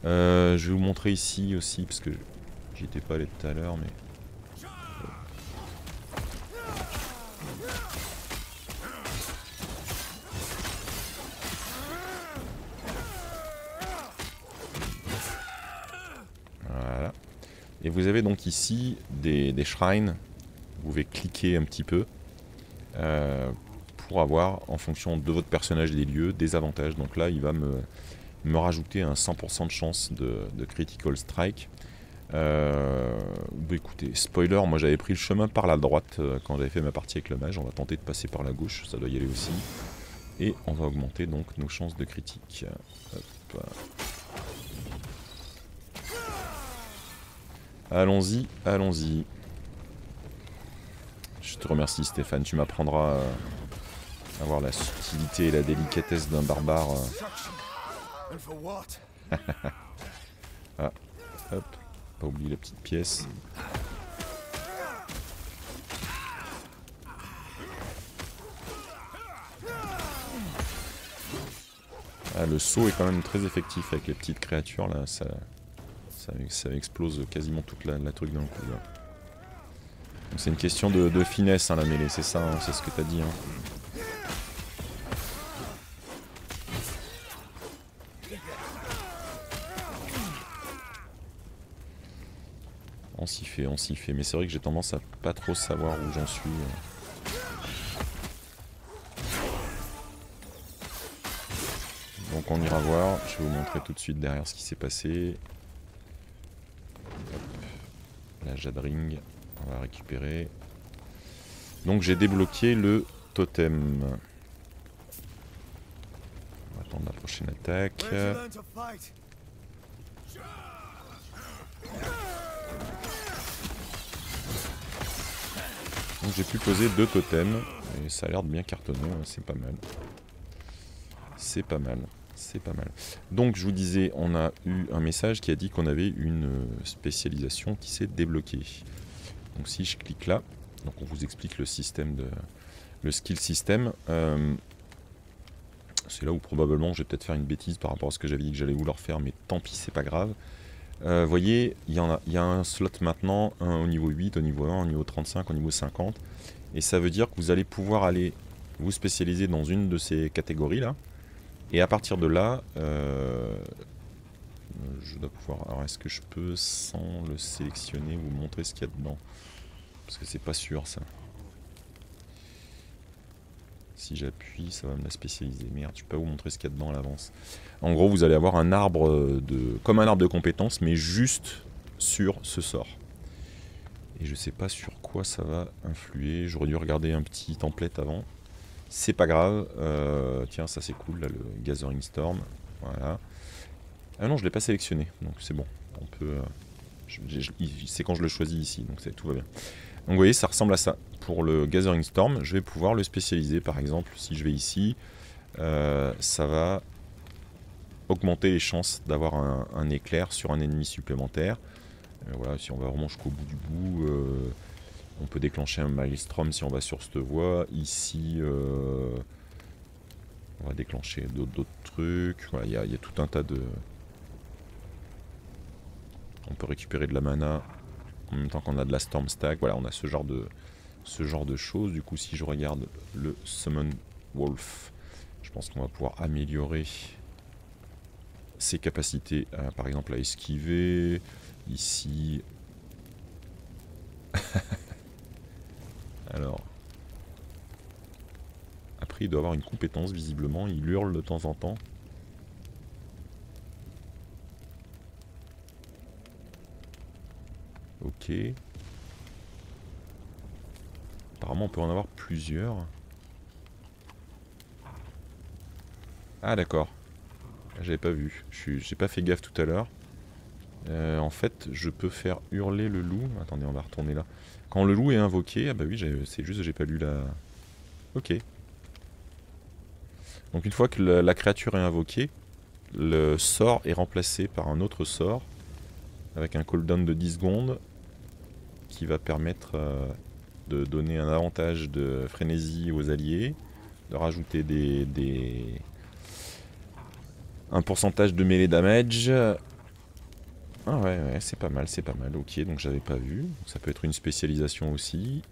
Euh, je vais vous montrer ici aussi, parce que j'y étais pas allé tout à l'heure, mais... Voilà. Et vous avez donc ici des, shrines. Vous pouvez cliquer un petit peu euh, pour avoir, en fonction de votre personnage et des lieux, des avantages. Donc là, il va me, me rajouter un 100% de chance de, critical strike. Euh, bah écoutez, spoiler, moi j'avais pris le chemin par la droite euh, quand j'avais fait ma partie avec le mage. On va tenter de passer par la gauche, ça doit y aller aussi. Et on va augmenter donc nos chances de critique. Allons-y, allons-y. Je te remercie Stéphane, tu m'apprendras à avoir la subtilité et la délicatesse d'un barbare. Ah, hop, pas oublier la petite pièce. Ah, le saut est quand même très effectif avec les petites créatures là, ça, ça, explose quasiment toute la, truc d'un coup là. c'est une question de, finesse hein, la mêlée, c'est ça, hein, c'est ce que t'as dit. Hein. On s'y fait. Mais c'est vrai que j'ai tendance à pas trop savoir où j'en suis. Donc on ira voir. Je vais vous montrer tout de suite derrière ce qui s'est passé. La Jadring. On va récupérer. Donc j'ai débloqué le totem. On va attendre la prochaine attaque. Donc j'ai pu poser deux totems, et ça a l'air de bien cartonner, hein, c'est pas mal. C'est pas mal, c'est pas mal. Donc je vous disais, on a eu un message qui a dit qu'on avait une spécialisation qui s'est débloquée. Donc si je clique là, donc on vous explique le système de le skill system. Euh, c'est là où probablement je vais peut-être faire une bêtise par rapport à ce que j'avais dit que j'allais vouloir faire, mais tant pis, c'est pas grave. Euh, vous voyez, il y, a, un slot maintenant, au niveau 8, au niveau 1, au niveau 35, au niveau 50. Et ça veut dire que vous allez pouvoir aller vous spécialiser dans une de ces catégories-là. Et à partir de là, euh, je dois pouvoir... Alors est-ce que je peux, sans le sélectionner, vous montrer ce qu'il y a dedans? Parce que c'est pas sûr ça. Si j'appuie, ça va me la spécialiser. Merde, je peux pas vous montrer ce qu'il y a dedans à l'avance. En gros, vous allez avoir un arbre de, comme un arbre de compétences, mais juste sur ce sort. Et je sais pas sur quoi ça va influer. J'aurais dû regarder un petit template avant. C'est pas grave. Euh, tiens, ça c'est cool, là, le Gathering Storm. Voilà. Ah non, je l'ai pas sélectionné, donc c'est bon. On peut. Euh, c'est quand je le choisis ici, donc tout va bien. Donc vous voyez, ça ressemble à ça. Pour le Gathering Storm, je vais pouvoir le spécialiser. Par exemple, si je vais ici, euh, ça va augmenter les chances d'avoir un, éclair sur un ennemi supplémentaire. Euh, voilà, si on va vraiment jusqu'au bout du bout, euh, on peut déclencher un Maelstrom si on va sur cette voie. Ici, on va déclencher d'autres trucs. Il y, a tout un tas de... On peut récupérer de la mana en même temps qu'on a de la Storm Stack. Voilà, on a ce genre de, ce genre de choses. Du coup, si je regarde le Summon Wolf, je pense qu'on va pouvoir améliorer ses capacités, par exemple à esquiver. Ici... Alors. Après, il doit avoir une compétence, visiblement. Il hurle de temps en temps. Ok. Apparemment, on peut en avoir plusieurs. Ah, d'accord. J'avais pas vu. J'ai pas fait gaffe tout à l'heure. Euh, en fait, je peux faire hurler le loup. Attendez, on va retourner là. Quand le loup est invoqué, ah bah oui, c'est juste que j'ai pas lu la... Ok. Donc une fois que la, créature est invoquée, le sort est remplacé par un autre sort avec un cooldown de 10 secondes qui va permettre euh, de donner un avantage de frénésie aux alliés, de rajouter des, des... un pourcentage de mêlée damage ah ouais, ouais c'est pas mal, c'est pas mal. Ok, donc j'avais pas vu. Ça peut être une spécialisation aussi.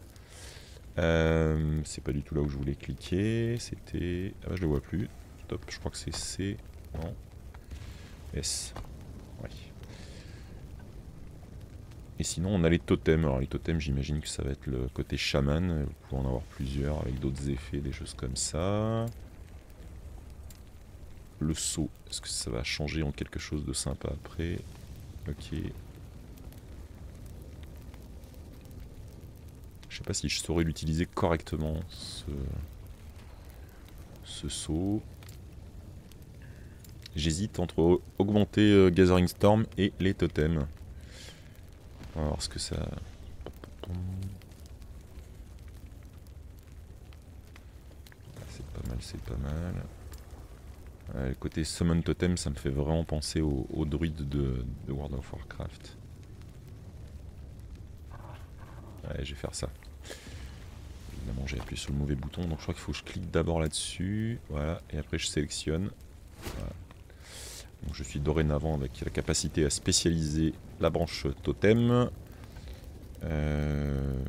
Euh, c'est pas du tout là où je voulais cliquer. C'était... Ah bah, je le vois plus. Top, je crois que c'est C. Non. S. Ouais. Et sinon, on a les totems. Alors les totems, j'imagine que ça va être le côté chaman. Vous pouvez en avoir plusieurs avec d'autres effets, des choses comme ça. Le saut, est-ce que ça va changer en quelque chose de sympa après? Ok. Je sais pas si je saurais l'utiliser correctement, ce, saut. J'hésite entre augmenter euh, Gathering Storm et les totems. On va voir ce que ça... C'est pas mal, c'est pas mal le côté Summon Totem, ça me fait vraiment penser aux au druides de, World of Warcraft. Ouais, je vais faire ça. Évidemment, j'ai appuyé sur le mauvais bouton, donc je crois qu'il faut que je clique d'abord là-dessus. Voilà, et après je sélectionne. Donc je suis dorénavant avec la capacité à spécialiser la branche totem. Euh,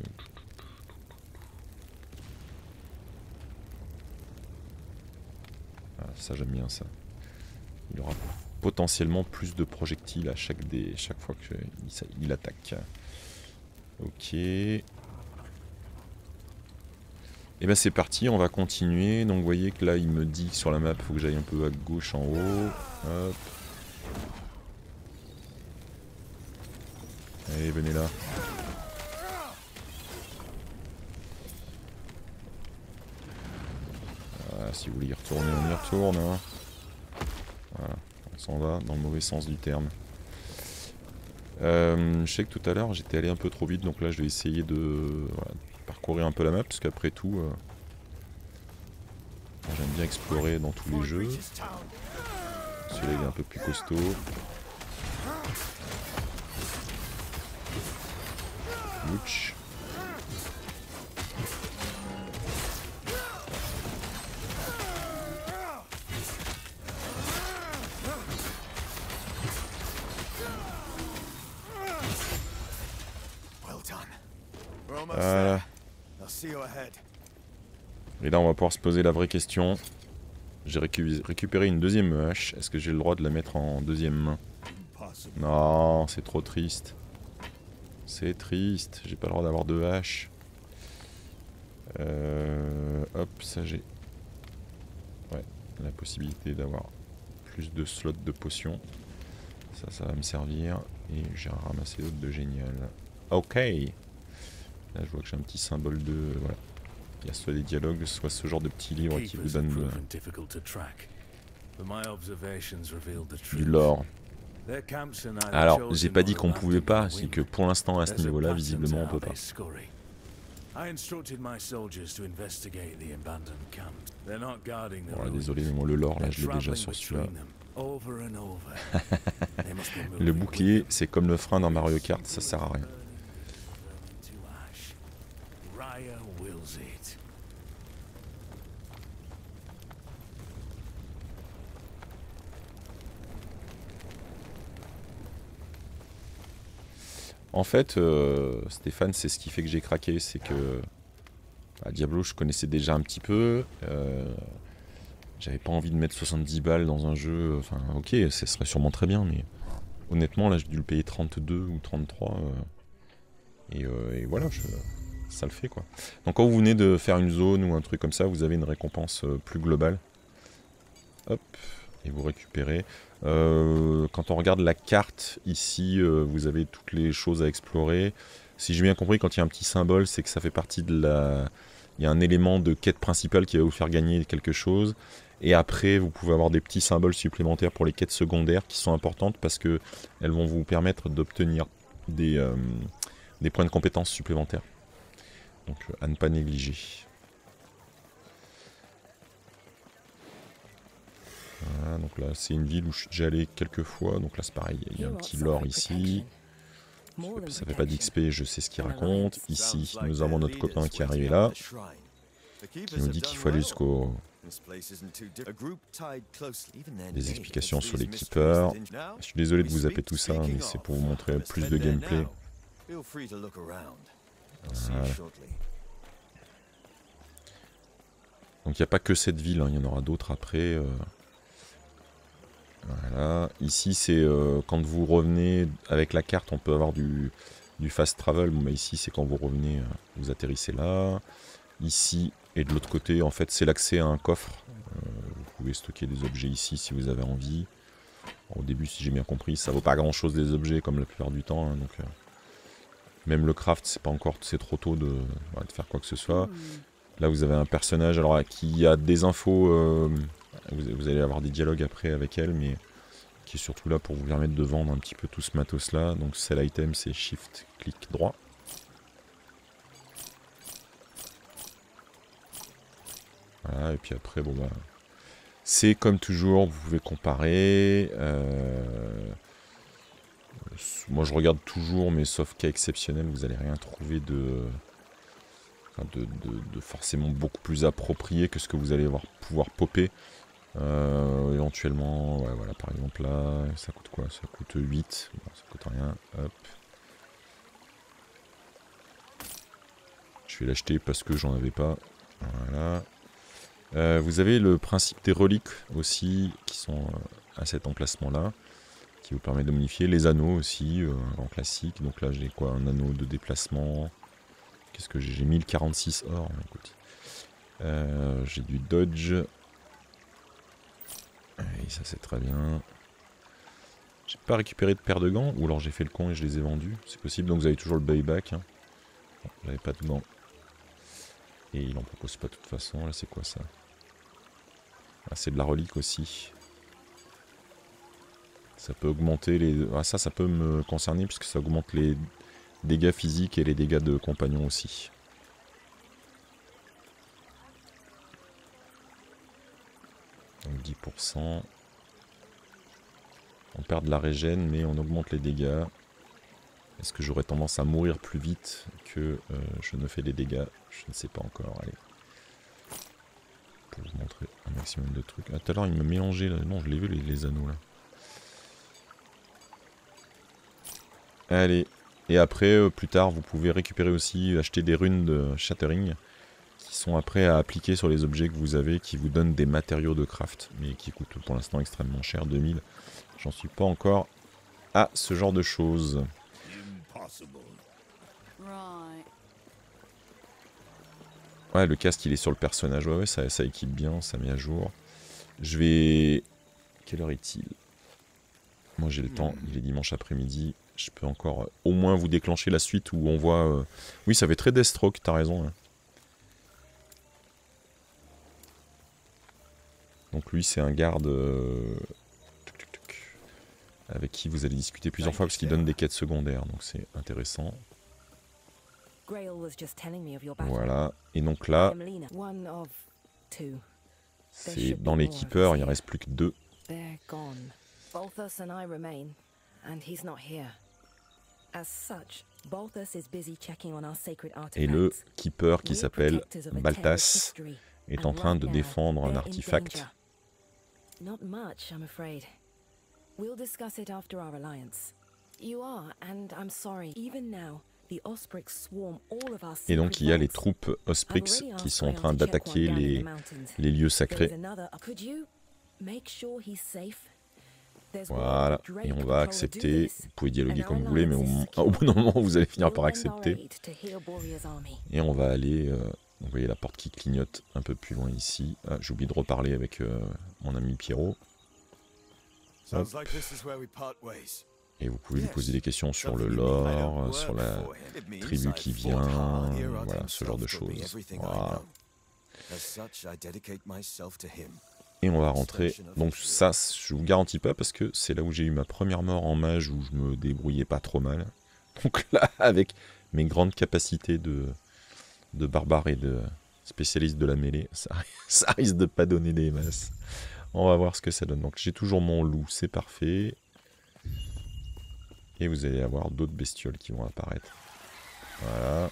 ça j'aime bien ça. Il aura potentiellement plus de projectiles à chaque, des, chaque fois qu'il il attaque. Ok. Et eh ben c'est parti, on va continuer. Donc vous voyez que là il me dit sur la map, il faut que j'aille un peu à gauche en haut. Hop. Allez, venez là. si vous voulez y retourner, on y retourne. Hein. Voilà, on s'en va dans le mauvais sens du terme. Euh, je sais que tout à l'heure j'étais allé un peu trop vite, donc là je vais essayer de parcourir un peu la map, parce qu'après tout, euh, j'aime bien explorer dans tous les jeux. Celui-là il est un peu plus costaud. Et là, on va pouvoir se poser la vraie question. J'ai récupéré une deuxième hache. Est-ce que j'ai le droit de la mettre en deuxième main? Non, c'est trop triste. C'est triste. J'ai pas le droit d'avoir deux haches. Euh, hop, ça j'ai... Ouais, la possibilité d'avoir plus de slots de potions. Ça, ça va me servir. Et j'ai ramassé d'autres de génial. Ok Là, je vois que j'ai un petit symbole de... Voilà. Il y a soit des dialogues, soit ce genre de petits livres qui vous donnent du lore. Alors, j'ai pas dit qu'on pouvait pas, c'est que pour l'instant, à ce niveau-là, visiblement, on peut pas. Bon, désolé, mais moi, le lore, là, je l'ai déjà sur celui-là. le bouclier, c'est comme le frein dans Mario Kart, ça sert à rien. En fait, euh, Stéphane, c'est ce qui fait que j'ai craqué, c'est que bah, Diablo, je connaissais déjà un petit peu. Euh, j'avais pas envie de mettre 70 balles dans un jeu. Enfin, ok, ce serait sûrement très bien, mais honnêtement, là, j'ai dû le payer 32 ou 33. Euh, et, voilà, ça le fait quoi. Donc quand vous venez de faire une zone ou un truc comme ça, vous avez une récompense plus globale. Hop, et vous récupérez. Euh, quand on regarde la carte, ici, euh, vous avez toutes les choses à explorer. Si j'ai bien compris, quand il y a un petit symbole, c'est que ça fait partie de la... Il y a un élément de quête principale qui va vous faire gagner quelque chose. Et après, vous pouvez avoir des petits symboles supplémentaires pour les quêtes secondaires qui sont importantes parce que elles vont vous permettre d'obtenir des, euh, des points de compétences supplémentaires. Donc à ne pas négliger. Voilà, donc là c'est une ville où je suis déjà allé quelques fois, donc là c'est pareil, il y a un petit lore ici. Ça fait pas d'XP, je sais ce qu'il raconte. Ici, nous avons notre copain qui est arrivé là, qui nous dit qu'il faut aller jusqu'au... Des explications sur les keepers. Je suis désolé de vous zapper tout ça, mais c'est pour vous montrer plus de gameplay. Donc il n'y a pas que cette ville, hein, il y en aura d'autres après. Euh. Voilà. Ici, c'est euh, quand vous revenez avec la carte, on peut avoir du, fast travel. mais ici, c'est quand vous revenez, euh, vous atterrissez là. Ici et de l'autre côté, en fait, c'est l'accès à un coffre. vous pouvez stocker des objets ici si vous avez envie. au début, si j'ai bien compris, ça vaut pas grand chose des objets comme la plupart du temps. Hein, donc, même le craft, c'est pas encore, c'est trop tôt de, faire quoi que ce soit. Hmm. Là, vous avez un personnage alors qui a des infos. Vous, allez avoir des dialogues après avec elle, mais qui est surtout là pour vous permettre de vendre un petit peu tout ce matos là. Donc, c'est l'item, c'est Shift, clic droit. Voilà, et puis après, bon bah. C'est comme toujours, vous pouvez comparer. Euh, moi je regarde toujours, mais sauf cas exceptionnel, vous allez rien trouver de, de, forcément beaucoup plus approprié que ce que vous allez avoir, pouvoir popper. Euh, éventuellement, voilà, par exemple là, ça coûte quoi? Ça coûte 8, ça coûte rien, hop. Je vais l'acheter parce que j'en avais pas, voilà. Euh, vous avez le principe des reliques aussi, qui sont euh, à cet emplacement là qui vous permet de modifier les anneaux aussi en classique. Donc là j'ai quoi? Un anneau de déplacement. Qu'est-ce que j'ai? J'ai 1046 or. Écoute. J'ai du dodge. Ça c'est très bien. J'ai pas récupéré de paire de gants ou alors j'ai fait le con et je les ai vendus. C'est possible. Donc vous avez toujours le buyback. Hein. J'avais pas de gants. Et il en propose pas de toute façon. Là c'est quoi ça? Ah, C'est de la relique aussi. Ça peut augmenter les... Ah ça, ça peut me concerner puisque ça augmente les dégâts physiques et les dégâts de compagnon aussi. Donc 10%. On perd de la régène mais on augmente les dégâts. Est-ce que j'aurais tendance à mourir plus vite que euh, je ne fais des dégâts? Je ne sais pas encore. Allez. Pour vous montrer un maximum de trucs. Ah, tout à l'heure il me mélangeait là. Non, je l'ai vu les anneaux là. Allez. Et après, euh, plus tard, vous pouvez récupérer aussi, acheter des runes de shattering qui sont après à appliquer sur les objets que vous avez, qui vous donnent des matériaux de craft, mais qui coûtent pour l'instant extrêmement cher, 2000. J'en suis pas encore à ce genre de choses. Ouais, le casque il est sur le personnage, ouais, ouais ça, ça équipe bien, ça met à jour. Je vais... Quelle heure est-il? Moi j'ai le temps, il est dimanche après-midi je peux encore euh, au moins vous déclencher la suite où on voit... Euh, oui, ça fait très Deathstroke, t'as raison. Hein. Donc lui, c'est un garde... Euh, avec qui vous allez discuter plusieurs fois parce qu'il donne des quêtes secondaires. Donc c'est intéressant. Voilà. Et donc là... C'est dans les keepers, il en reste plus que deux. Et le keeper qui s'appelle Baltas est en train de défendre un artefact. Et donc il y a les troupes Osprix qui sont en train d'attaquer les, les lieux sacrés. Voilà, et on va accepter. Vous pouvez dialoguer comme vous voulez, mais au, au bout d'un moment, vous allez finir par accepter. Et on va aller... Euh, vous voyez la porte qui clignote un peu plus loin ici. Ah, J'ai oublié de reparler avec euh, mon ami Pierrot. Et vous pouvez lui poser des questions sur le lore, sur la tribu qui vient, voilà, ce genre de choses. Voilà. Et on va rentrer. Donc ça, je vous garantis pas parce que c'est là où j'ai eu ma première mort en mage où je me débrouillais pas trop mal. Donc là, avec mes grandes capacités de, de barbare et de spécialiste de la mêlée, ça, ça risque de pas donner des masses. On va voir ce que ça donne. Donc j'ai toujours mon loup, c'est parfait. Et vous allez avoir d'autres bestioles qui vont apparaître. Voilà.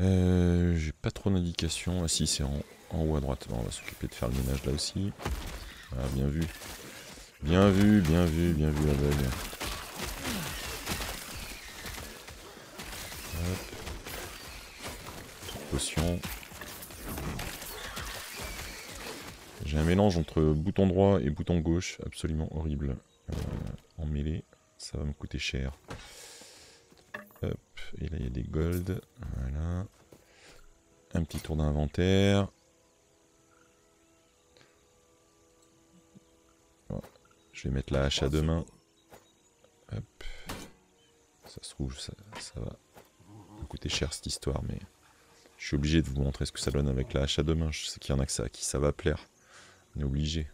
Euh, J'ai Ah si, c'est en, haut à droite. on va s'occuper de faire le ménage là aussi. Ah, bien vu. Bien vu, bien vu, bien vu bug. Potion. J'ai un mélange entre bouton droit et bouton gauche, absolument horrible. Euh, en mêlée, ça va me coûter cher. Hop, et là il y a des gold. Voilà. Un petit tour d'inventaire. Je vais mettre la hache à deux mains. Ça se trouve, ça, va coûter cher cette histoire, mais je suis obligé de vous montrer ce que ça donne avec la hache à deux mains. Je sais qu'il y en a ça, qui ça va plaire. On est obligé.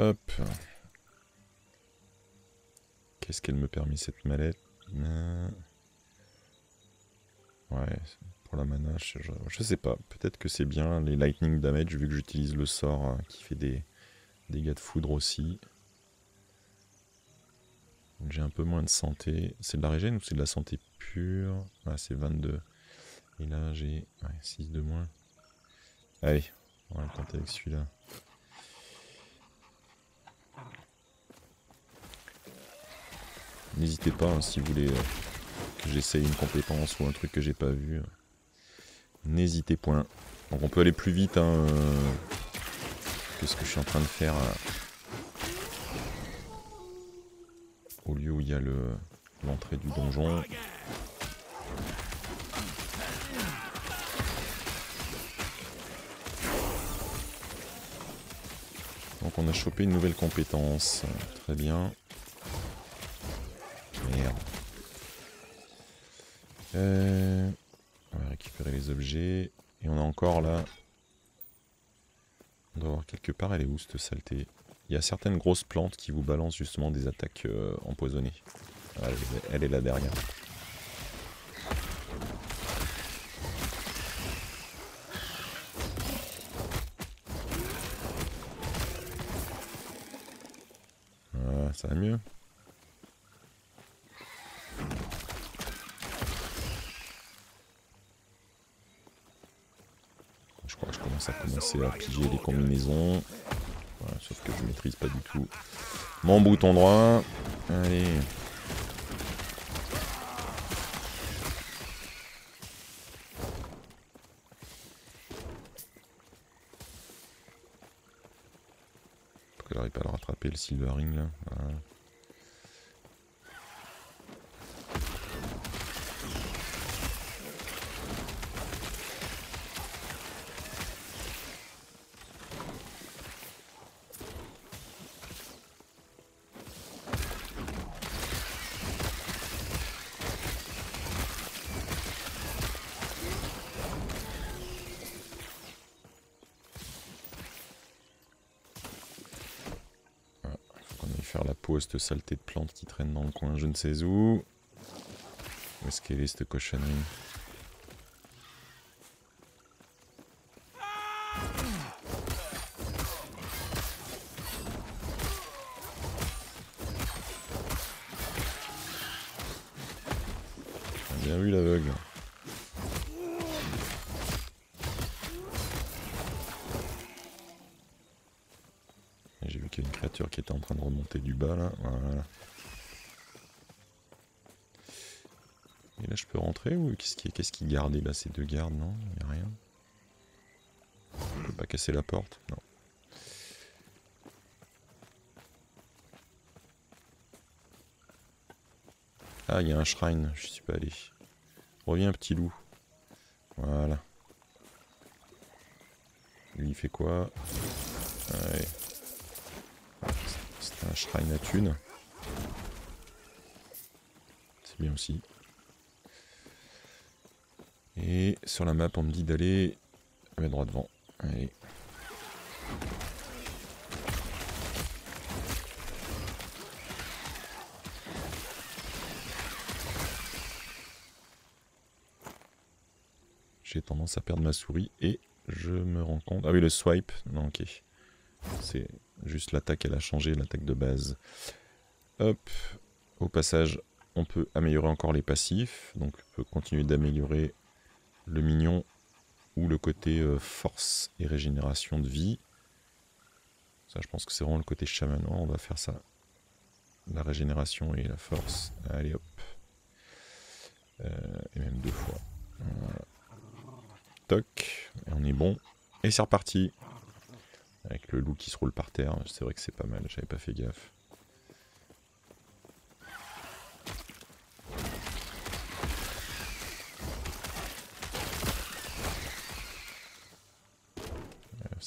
Hop. Qu'est-ce qu'elle me permet cette mallette Ouais, pour la mana, je, sais pas. Peut-être que c'est bien les lightning damage vu que j'utilise le sort hein, qui fait des dégâts de foudre aussi. J'ai un peu moins de santé. C'est de la régène ou c'est de la santé pure? Ah, c'est 22. Et là, j'ai 6 de moins. Allez, on va tenter avec celui-là. N'hésitez pas hein, si vous voulez euh, que j'essaye une compétence ou un truc que j'ai pas vu. Euh, n'hésitez point. Donc on peut aller plus vite hein, euh, que ce que je suis en train de faire au lieu où il y a l'entrée du donjon. Donc on a chopé une nouvelle compétence. Très bien. Euh, on va récupérer les objets. Et on a encore là... On doit avoir quelque part, elle est où cette saleté Il y a certaines grosses plantes qui vous balancent justement des attaques euh, empoisonnées. elle est là derrière. ça va mieux? À piger les combinaisons. sauf que je maîtrise pas du tout mon bouton droit. Allez. Faut qu'elle arrive pas à le rattraper le silver ring là la peau cette saleté de plantes qui traîne dans le coin je ne sais où. Où est-ce qu'elle est cette cochonnerie Bien vu l'aveugle. J'ai vu qu'il y a une créature qui était en train de remonter du bas là. Voilà. Et là je peux rentrer ou qu'est-ce garde là Ces deux gardes Non, il a rien. Je peux pas casser la porte Non. Ah, il y a un shrine, je suis pas allé. Reviens, petit loup. Voilà. Lui, il fait quoi. C'est un shrine à thune. C'est bien aussi. Et sur la map, on me dit d'aller droit devant. Allez. J'ai tendance à perdre ma souris et je me rends compte... Ah oui, le swipe. Non, ok. C'est juste l'attaque, elle a changé, l'attaque de base. Hop. Au passage, on peut améliorer encore les passifs. Donc on peut continuer d'améliorer le mignon ou le côté euh, force et régénération de vie. Ça, je pense que c'est vraiment le côté chamanois. On va faire ça. La régénération et la force. Allez, hop. Euh, et même deux fois. Voilà. Toc. Et on est bon. Et c'est reparti. Avec le loup qui se roule par terre. C'est vrai que c'est pas mal. J'avais pas fait gaffe.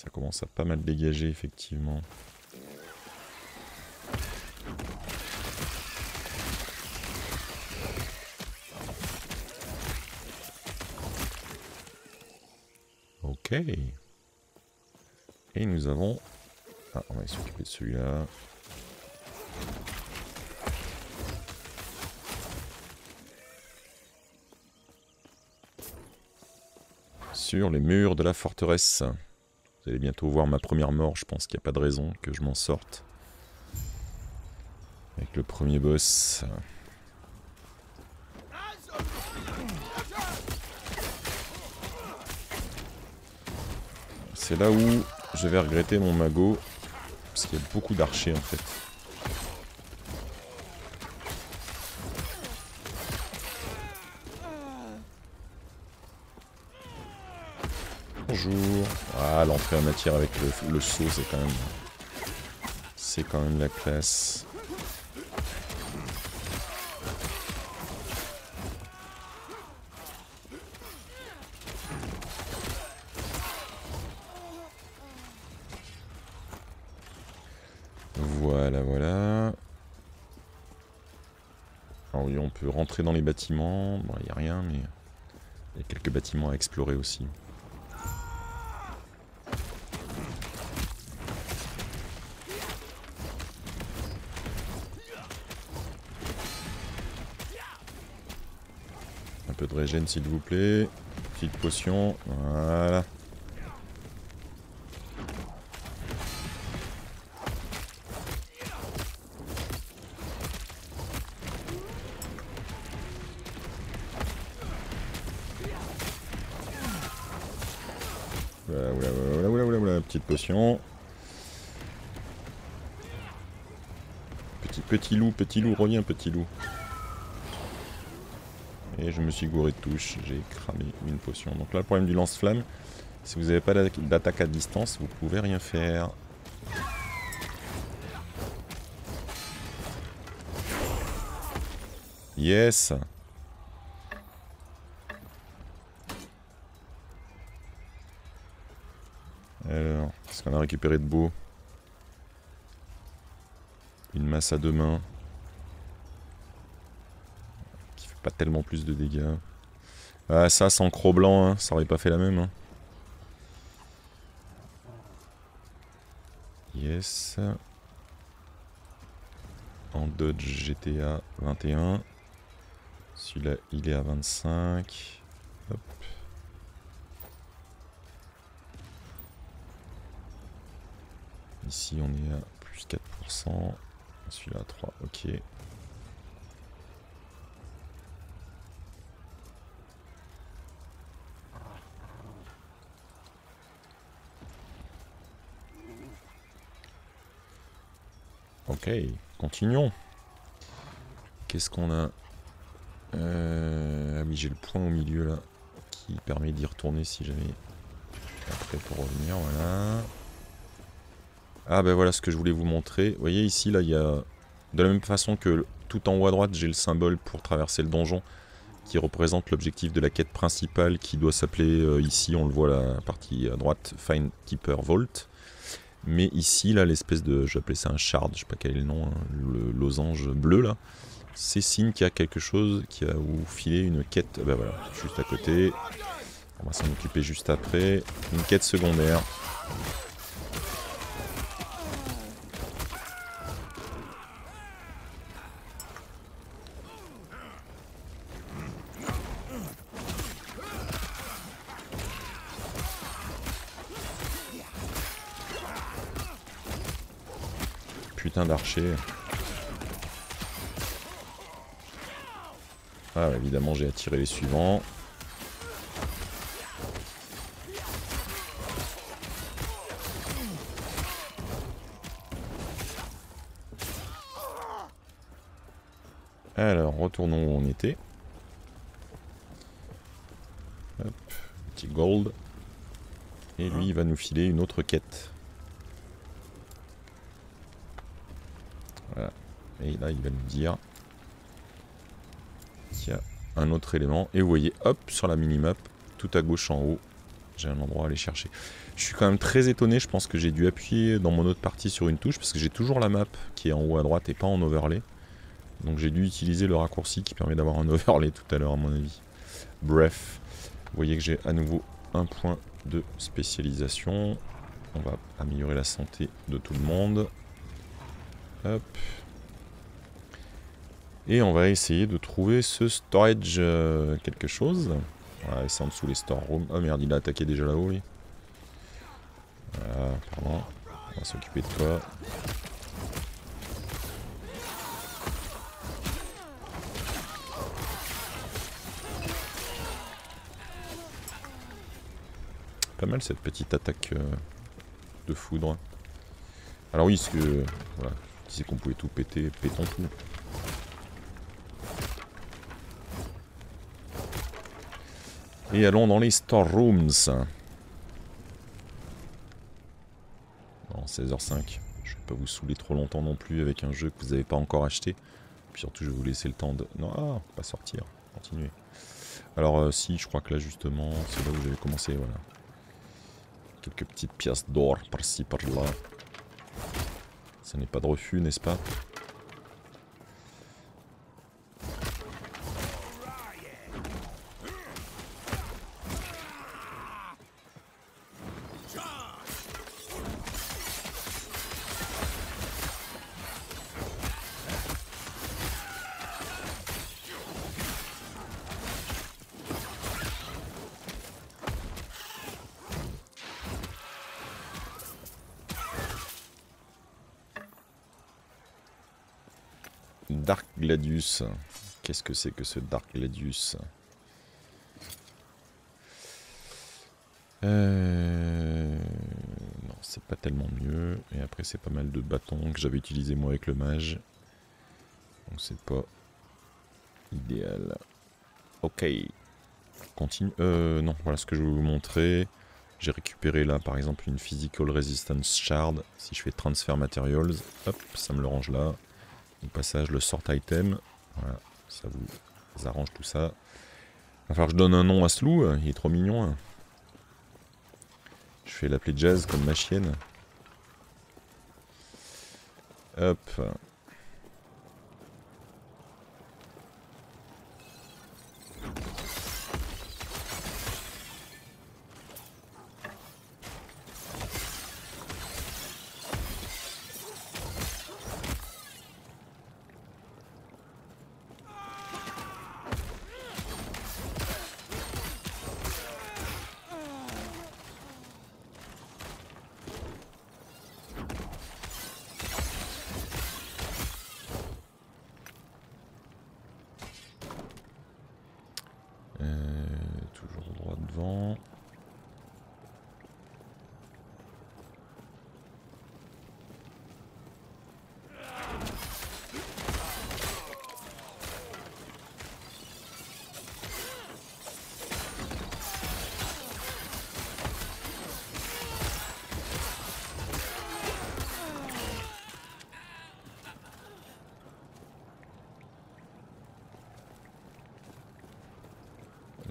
Ça commence à pas mal dégager effectivement. Ok. Et nous avons... Ah, on va s'occuper de celui-là. Sur les murs de la forteresse. Vous allez bientôt voir ma première mort, je pense qu'il n'y a pas de raison que je m'en sorte. Avec le premier boss. C'est là où je vais regretter mon magot. Parce qu'il y a beaucoup d'archers en fait. Ah, l'entrée en matière avec le, le saut, c'est quand même... C'est quand même la classe. Voilà, voilà. Alors oui, on peut rentrer dans les bâtiments. Bon, il n'y a rien, mais il y a quelques bâtiments à explorer aussi. S'il vous plaît. Petite potion. Voilà. Voilà, petite potion. Petit, petit loup, petit loup, reviens petit loup. Et je me suis gouré de touche, j'ai cramé une potion. Donc là, le problème du lance-flamme, si vous n'avez pas d'attaque à distance, vous pouvez rien faire. Yes Alors, qu'est-ce qu'on a récupéré de beau? Une masse à deux mains. Pas tellement plus de dégâts. Ah ça, sans croc blanc, hein, ça aurait pas fait la même. Hein. Yes. En Dodge GTA 21. Celui-là, il est à 25. Hop. Ici, on est à plus 4%. Celui-là à 3, ok. Ok, continuons. Qu'est-ce qu'on a euh, Ah oui, j'ai le point au milieu là qui permet d'y retourner si jamais. Après pour revenir, voilà. Ah ben voilà ce que je voulais vous montrer. Vous voyez ici, là, il y a... De la même façon que tout en haut à droite, j'ai le symbole pour traverser le donjon qui représente l'objectif de la quête principale qui doit s'appeler, euh, ici on le voit la partie à droite, Find Keeper Vault. Mais ici, là, l'espèce de, appeler ça un shard, je sais pas quel est le nom, hein, le losange bleu là, c'est signe qu'il y a quelque chose qui a vous filé une quête, ben voilà, juste à côté. On va s'en occuper juste après. Une quête secondaire. Ah, évidemment, j'ai attiré les suivants. Alors, retournons où on était. Hop, petit gold. Et lui, il va nous filer une autre quête. Voilà. Et là, il va nous dire qu'il y a un autre élément. Et vous voyez, hop, sur la minimap, tout à gauche en haut, j'ai un endroit à aller chercher. Je suis quand même très étonné, je pense que j'ai dû appuyer dans mon autre partie sur une touche, parce que j'ai toujours la map qui est en haut à droite et pas en overlay. Donc j'ai dû utiliser le raccourci qui permet d'avoir un overlay tout à l'heure à mon avis. Bref, vous voyez que j'ai à nouveau un point de spécialisation. On va améliorer la santé de tout le monde. Hop. Et on va essayer de trouver ce storage euh, quelque chose. Voilà, c'est en dessous les storerooms. Oh merde, il a attaqué déjà là-haut lui. Voilà, pardon. On va s'occuper de toi. Pas mal cette petite attaque euh, de foudre. Alors oui, ce que... Voilà, je disais qu'on pouvait tout péter, pétons tout. Et allons dans les storerooms. Bon, 16h05. Je vais pas vous saouler trop longtemps non plus avec un jeu que vous n'avez pas encore acheté. Puis surtout, je vais vous laisser le temps de... Non, ah, pas sortir. Continuer. Alors, euh, si, je crois que là, justement, c'est là où j'avais commencé, voilà. Quelques petites pièces d'or par-ci, par-là. Ça n'est pas de refus, n'est-ce pas? Qu'est-ce que c'est que ce Dark Gladius euh... Non, c'est pas tellement mieux. Et après, c'est pas mal de bâtons que j'avais utilisé moi avec le mage. Donc c'est pas idéal. Ok. Continue. Euh, non, voilà ce que je vais vous montrer. J'ai récupéré là, par exemple, une Physical Resistance Shard. Si je fais Transfer Materials, hop, ça me le range là. Au passage, le sort item. Voilà, ça vous arrange tout ça. Il va falloir que je donne un nom à ce loup, il est trop mignon. hein. Je vais l'appeler Jazz comme ma chienne. Hop. vent.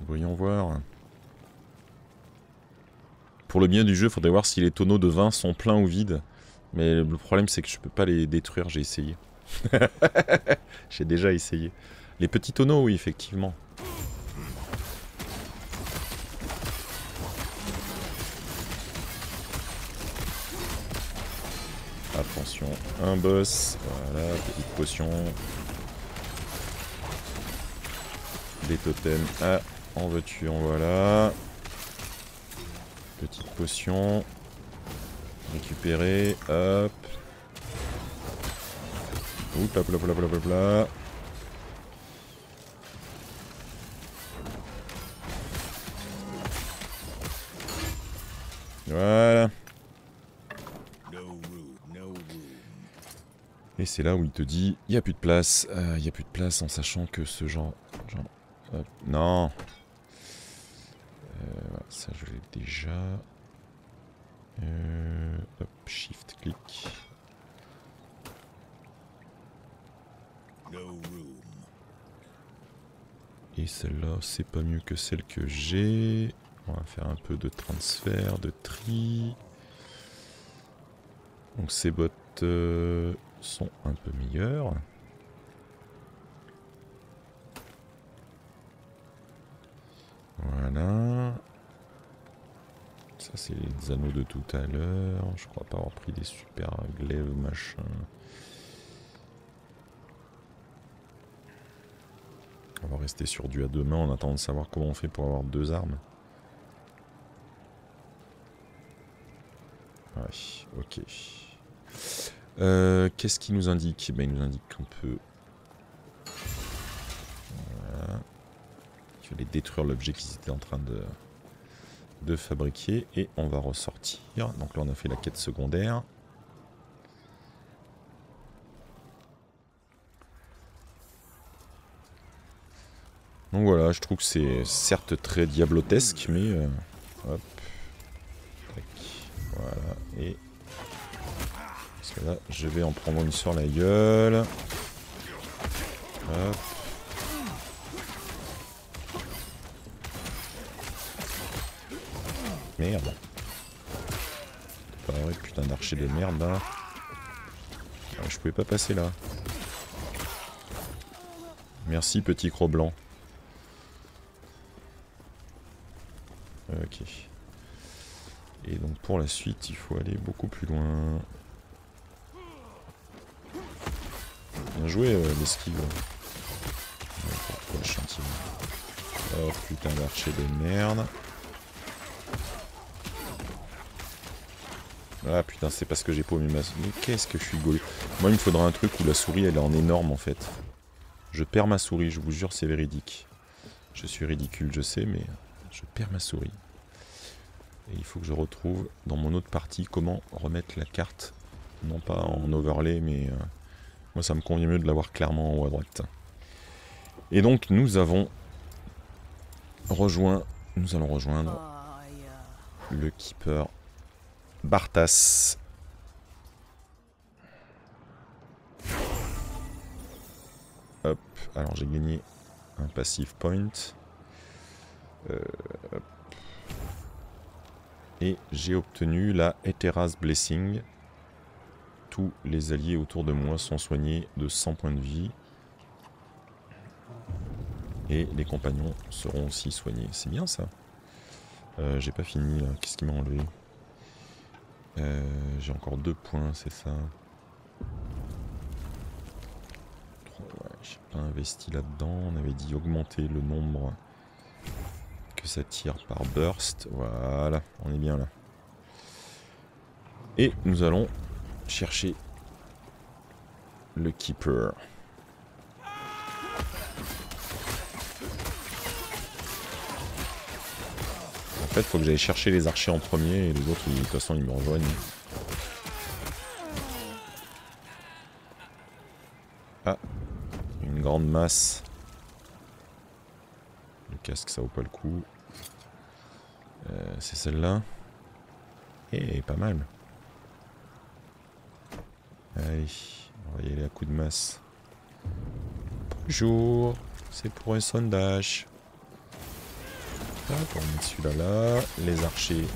Voyons voir. Pour le du jeu, faudrait voir si les tonneaux de vin sont pleins ou vides. Mais le problème, c'est que je peux pas les détruire, j'ai essayé. j'ai déjà essayé. Les petits tonneaux, oui, effectivement. Attention, un boss. Voilà, petite potion. Des totems. Ah, en veux-tu, en voilà. Récupérer, hop. Oup, hop, hop, hop, hop, hop, là. Voilà. Et c'est là où il te dit, il n'y a plus de place. Euh, Il n'y a plus de place en sachant que ce genre... genre hop, non. Euh, ça je l'ai déjà. Euh, hop, shift clic. Et celle-là, c'est pas mieux que celle que j'ai. On va faire un peu de transfert, de tri. Donc ces bottes euh, sont un peu meilleures. Voilà. Ça anneaux de tout à l'heure. Je crois pas avoir pris des super glaives machin. On va rester sur du à deux mains en attendant de savoir comment on fait pour avoir deux armes. Ouais, ok. Euh, Qu'est-ce qu'il nous indique? Ben, Il nous indique qu'on peut... Voilà. Il fallait détruire l'objet qu'ils étaient en train de, de fabriquer. Et on va ressortir. Donc là on a fait la quête secondaire. Donc voilà, je trouve que c'est certes très diablotesque, mais... euh, hop. Tac. Voilà. Et... Parce que là, je vais en prendre une sur la gueule. Hop. Merde. Pas vrai, putain d'archer de merde là. Ah, je pouvais pas passer là. Merci petit croc blanc. Ok. Et donc pour la suite, il faut aller beaucoup plus loin. Bien joué euh, l'esquive. Ouais, Oh putain d'archer de merde. Ah putain, c'est parce que j'ai paumé ma... Mais qu'est-ce que je suis gaulé. Moi, il me faudra un truc où la souris, elle est en énorme, en fait. Je perds ma souris, je vous jure, c'est véridique. Je suis ridicule, je sais, mais je perds ma souris. Et il faut que je retrouve dans mon autre partie comment remettre la carte. Non pas en overlay, mais... euh, moi, ça me convient mieux de l'avoir clairement en haut à droite. Et donc, nous avons rejoint... Nous allons rejoindre le keeper Bartas. Hop, alors j'ai gagné un passive point. Euh. Et j'ai obtenu la Eteras Blessing. Tous les alliés autour de moi sont soignés de 100 points de vie. Et les compagnons seront aussi soignés. C'est bien ça. Euh, j'ai pas fini là. Qu'est-ce qui m'a enlevé? Euh, J'ai encore deux points, c'est ça. J'ai pas investi là-dedans. On avait dit augmenter le nombre que ça tire par burst. Voilà, on est bien là. Et nous allons chercher le keeper. Fait, faut que j'aille chercher les archers en premier et les autres, de toute façon, ils me rejoignent. Ah, une grande masse. Le casque, ça vaut pas le coup. Euh, c'est celle-là. Eh, pas mal. Allez, on va y aller à coup de masse. Bonjour, c'est pour un sondage. Hop, on met celui-là là, les archers.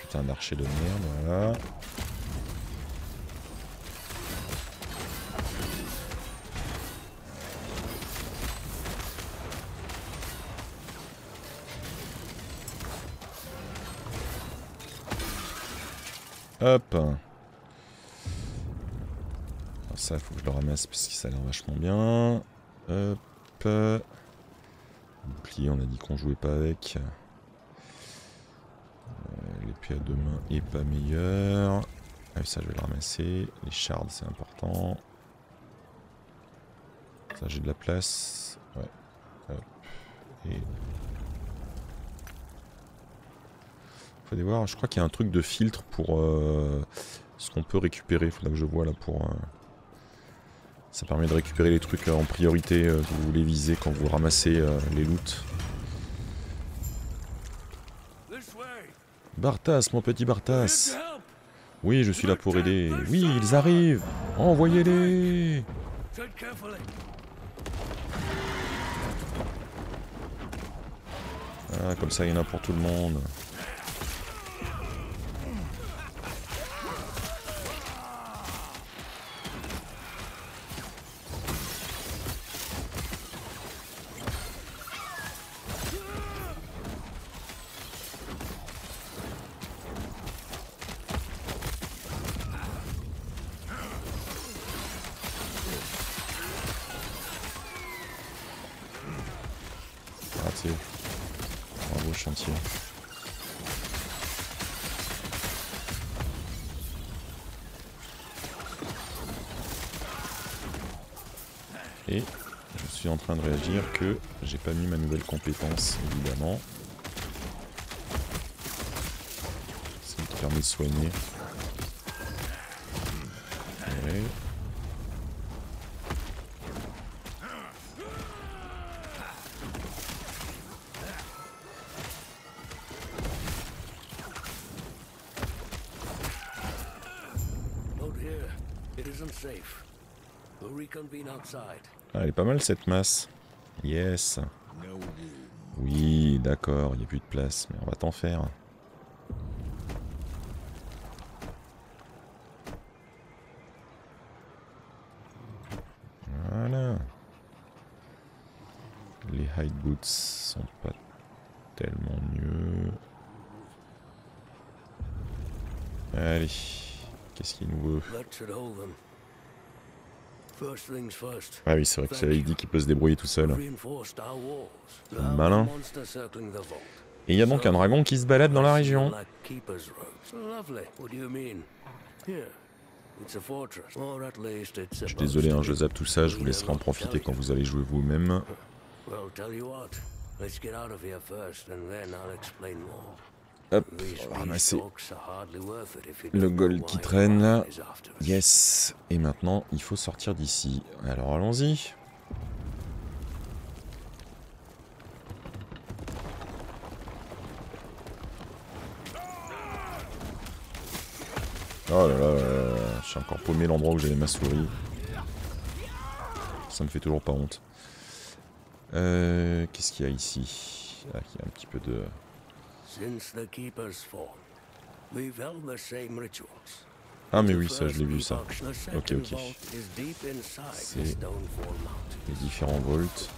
Putain d'archer de merde, voilà. Hop. Alors ça, il faut que je le ramasse parce que ça a l'air vachement bien. Hop. Bouclier, on a dit qu'on jouait pas avec. Euh, L'épée à deux mains est pas meilleure. Ah ça, je vais le ramasser. Les shards, c'est important. Ça, j'ai de la place. Ouais. Hop. Et Faut voir, je crois qu'il y a un truc de filtre pour euh, ce qu'on peut récupérer. Faudra que je vois là pour. Euh, ça permet de récupérer les trucs euh, en priorité que vous voulez viser quand vous ramassez les loots. Bartas, mon petit Bartas. Oui, je suis là pour aider. Oui, ils arrivent. Envoyez-les. Ah, comme ça, il y en a pour tout le monde. Que j'ai pas mis ma nouvelle compétence, évidemment. Celle qui permet de soigner. Ah, elle est pas mal cette masse. Yes. Oui, d'accord, il n'y a plus de place, mais on va t'en faire. Voilà. Les hide boots sont pas tellement mieux. Allez, qu'est-ce qu'il nous veut? Ah oui, c'est vrai que il dit qu'il peut se débrouiller tout seul. Malin. Et il y a donc un dragon qui se balade dans la région. Je suis désolé, hein, je zappe tout ça, je vous laisserai en profiter quand vous allez jouer vous-même. Hop, on va ramasser le gold qui traîne là. Yes. Et maintenant, il faut sortir d'ici. Alors allons-y. Oh là là, suis encore paumé l'endroit où j'avais ma souris. Ça me fait toujours pas honte. Euh, Qu'est-ce qu'il y a ici? Ah, il y a un petit peu de... Ah mais oui, ça je l'ai vu ça. Ok, ok. C'est les différents volts.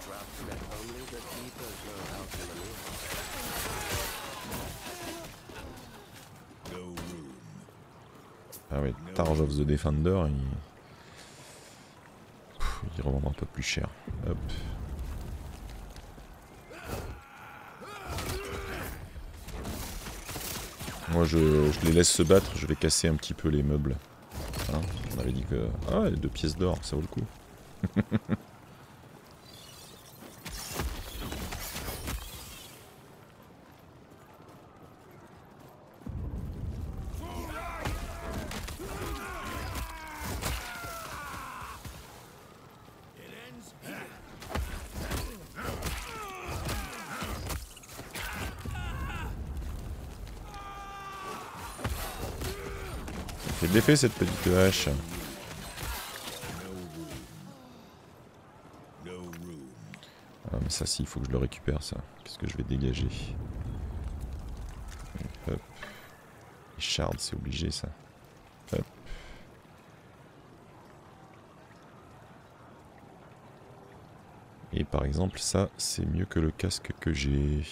Ah ouais, Targe of the Defender, il... il revend un peu plus cher. Hop. Moi, je, les laisse se battre. Je vais casser un petit peu les meubles. Hein, on avait dit que... Ah, deux pièces d'or, ça vaut le coup. cette petite hache. Ah mais ça si, il faut que je le récupère ça. Qu'est-ce que je vais dégager Hop. Les shards, c'est obligé ça. Hop. Et par exemple ça, c'est mieux que le casque que j'ai.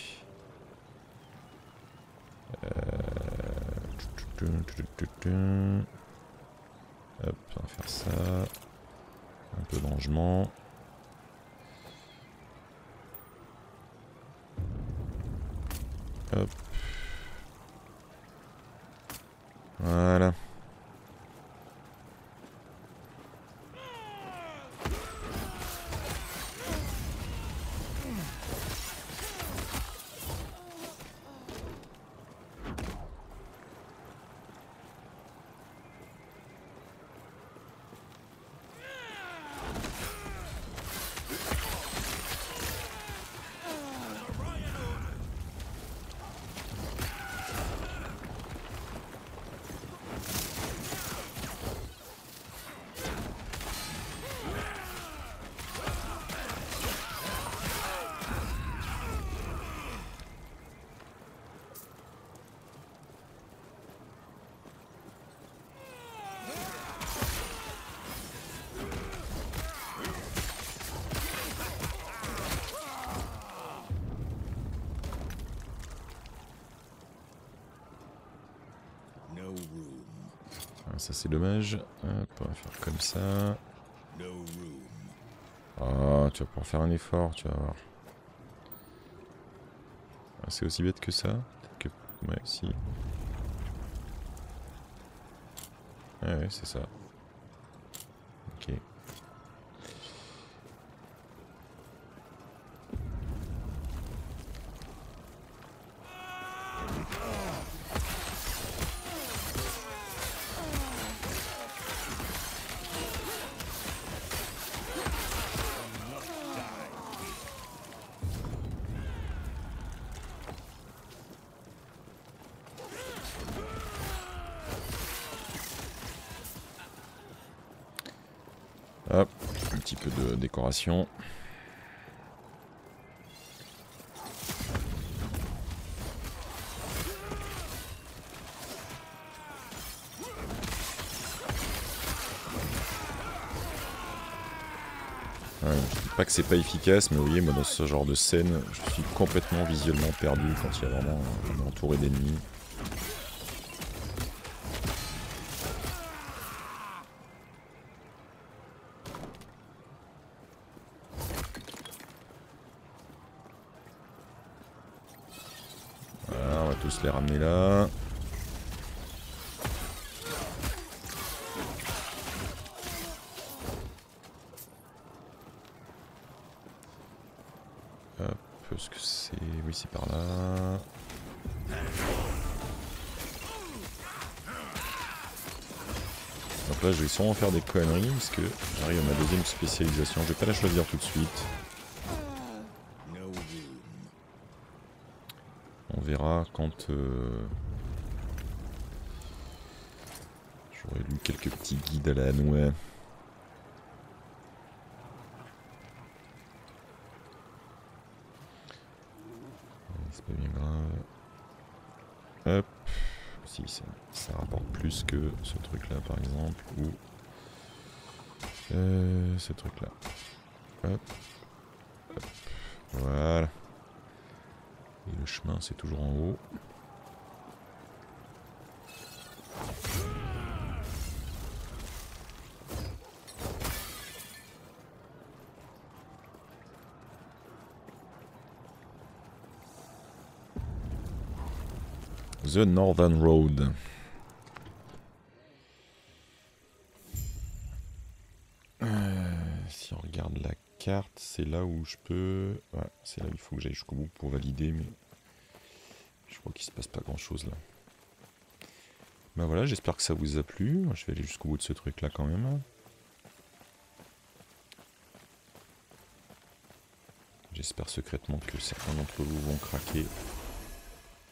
Hop, on va faire ça. Un peu de rangement. Hop. Voilà. Dommage. On va faire comme ça. Ah, tu vas pouvoir faire un effort, tu vas voir. Ah, c'est aussi bête que ça que... Ouais, si. Ouais, ouais, c'est ça. Pas que c'est pas efficace, mais vous voyez, moi dans ce genre de scène, je suis complètement visuellement perdu quand il y a vraiment est entouré d'ennemis. Sûrement faire des conneries, parce que j'arrive à ma deuxième spécialisation. Je vais pas la choisir tout de suite. On verra quand... Euh... J'aurais lu quelques petits guides à la noix. C'est pas bien grave. Hop. Si, ça, ça rapporte plus que ce truc là par exemple. Ou euh, ce truc là. Hop. Hop. Voilà. Et le chemin c'est toujours en haut. The Northern Road. C'est là où je peux... Ouais, c'est là où il faut que j'aille jusqu'au bout pour valider, mais... Je crois qu'il se passe pas grand chose là. Bah voilà, j'espère que ça vous a plu. Je vais aller jusqu'au bout de ce truc là quand même. J'espère secrètement que certains d'entre vous vont craquer.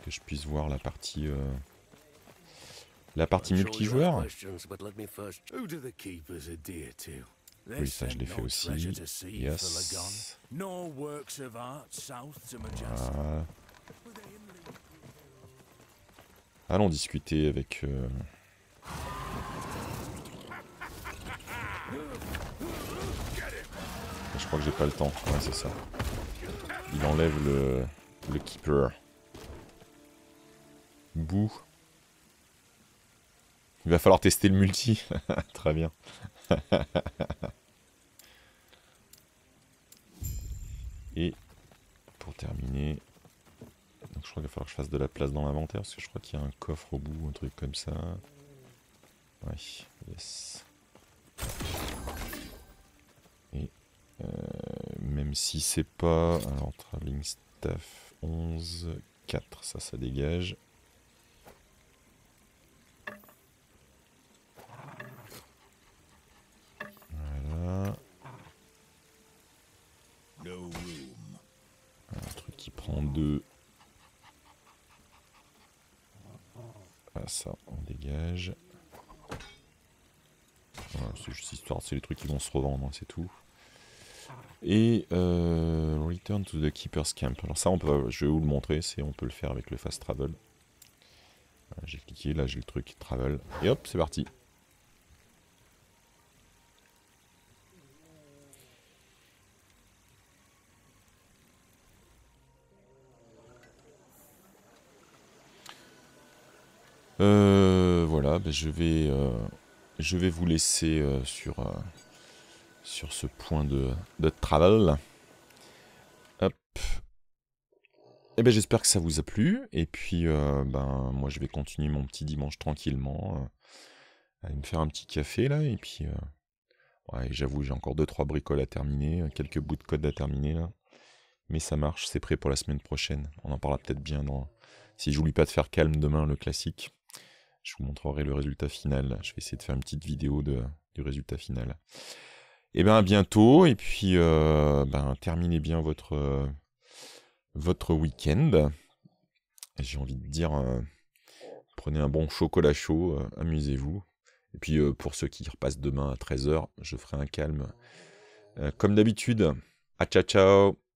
Que je puisse voir la partie... Euh, la partie multijoueur. Oui, ça je l'ai fait aussi. Yes. Voilà. Allons discuter avec... Euh... Je crois que j'ai pas le temps. Ouais, c'est ça. Il enlève le, le keeper. Bouh. Il va falloir tester le multi. Très bien. Et pour terminer, donc je crois qu'il va falloir que je fasse de la place dans l'inventaire parce que je crois qu'il y a un coffre au bout, un truc comme ça. Oui, yes. Et euh, même si c'est pas... Alors, traveling staff 11, 4, ça, ça dégage. Voilà. Un truc qui prend 2. Ça, on dégage. c'est juste histoire, c'est les trucs qui vont se revendre, hein, c'est tout. Et euh, Return to the Keeper's Camp. Alors ça, on peut, je vais vous le montrer, c'est on peut le faire avec le Fast Travel. J'ai cliqué, là j'ai le truc Travel. Et hop, c'est parti. Euh, voilà, ben je vais, euh, je vais vous laisser euh, sur ce point de, de. Et eh ben j'espère que ça vous a plu. Et puis ben moi je vais continuer mon petit dimanche tranquillement. Aller me faire un petit café là. Et puis j'avoue j'ai encore 2-3 bricoles à terminer, quelques bouts de code à terminer là. Mais ça marche, c'est prêt pour la semaine prochaine. On en parlera peut-être bien dans. Si j'oublie pas de faire calme demain le classique, je vous montrerai le résultat final. Je vais essayer de faire une petite vidéo du résultat final. Et bien à bientôt et puis euh, ben, terminez bien votre euh, votre week-end. J'ai envie de dire euh, prenez un bon chocolat chaud, amusez-vous. Et puis pour ceux qui repassent demain à 13h, je ferai un calme comme d'habitude. À ciao ciao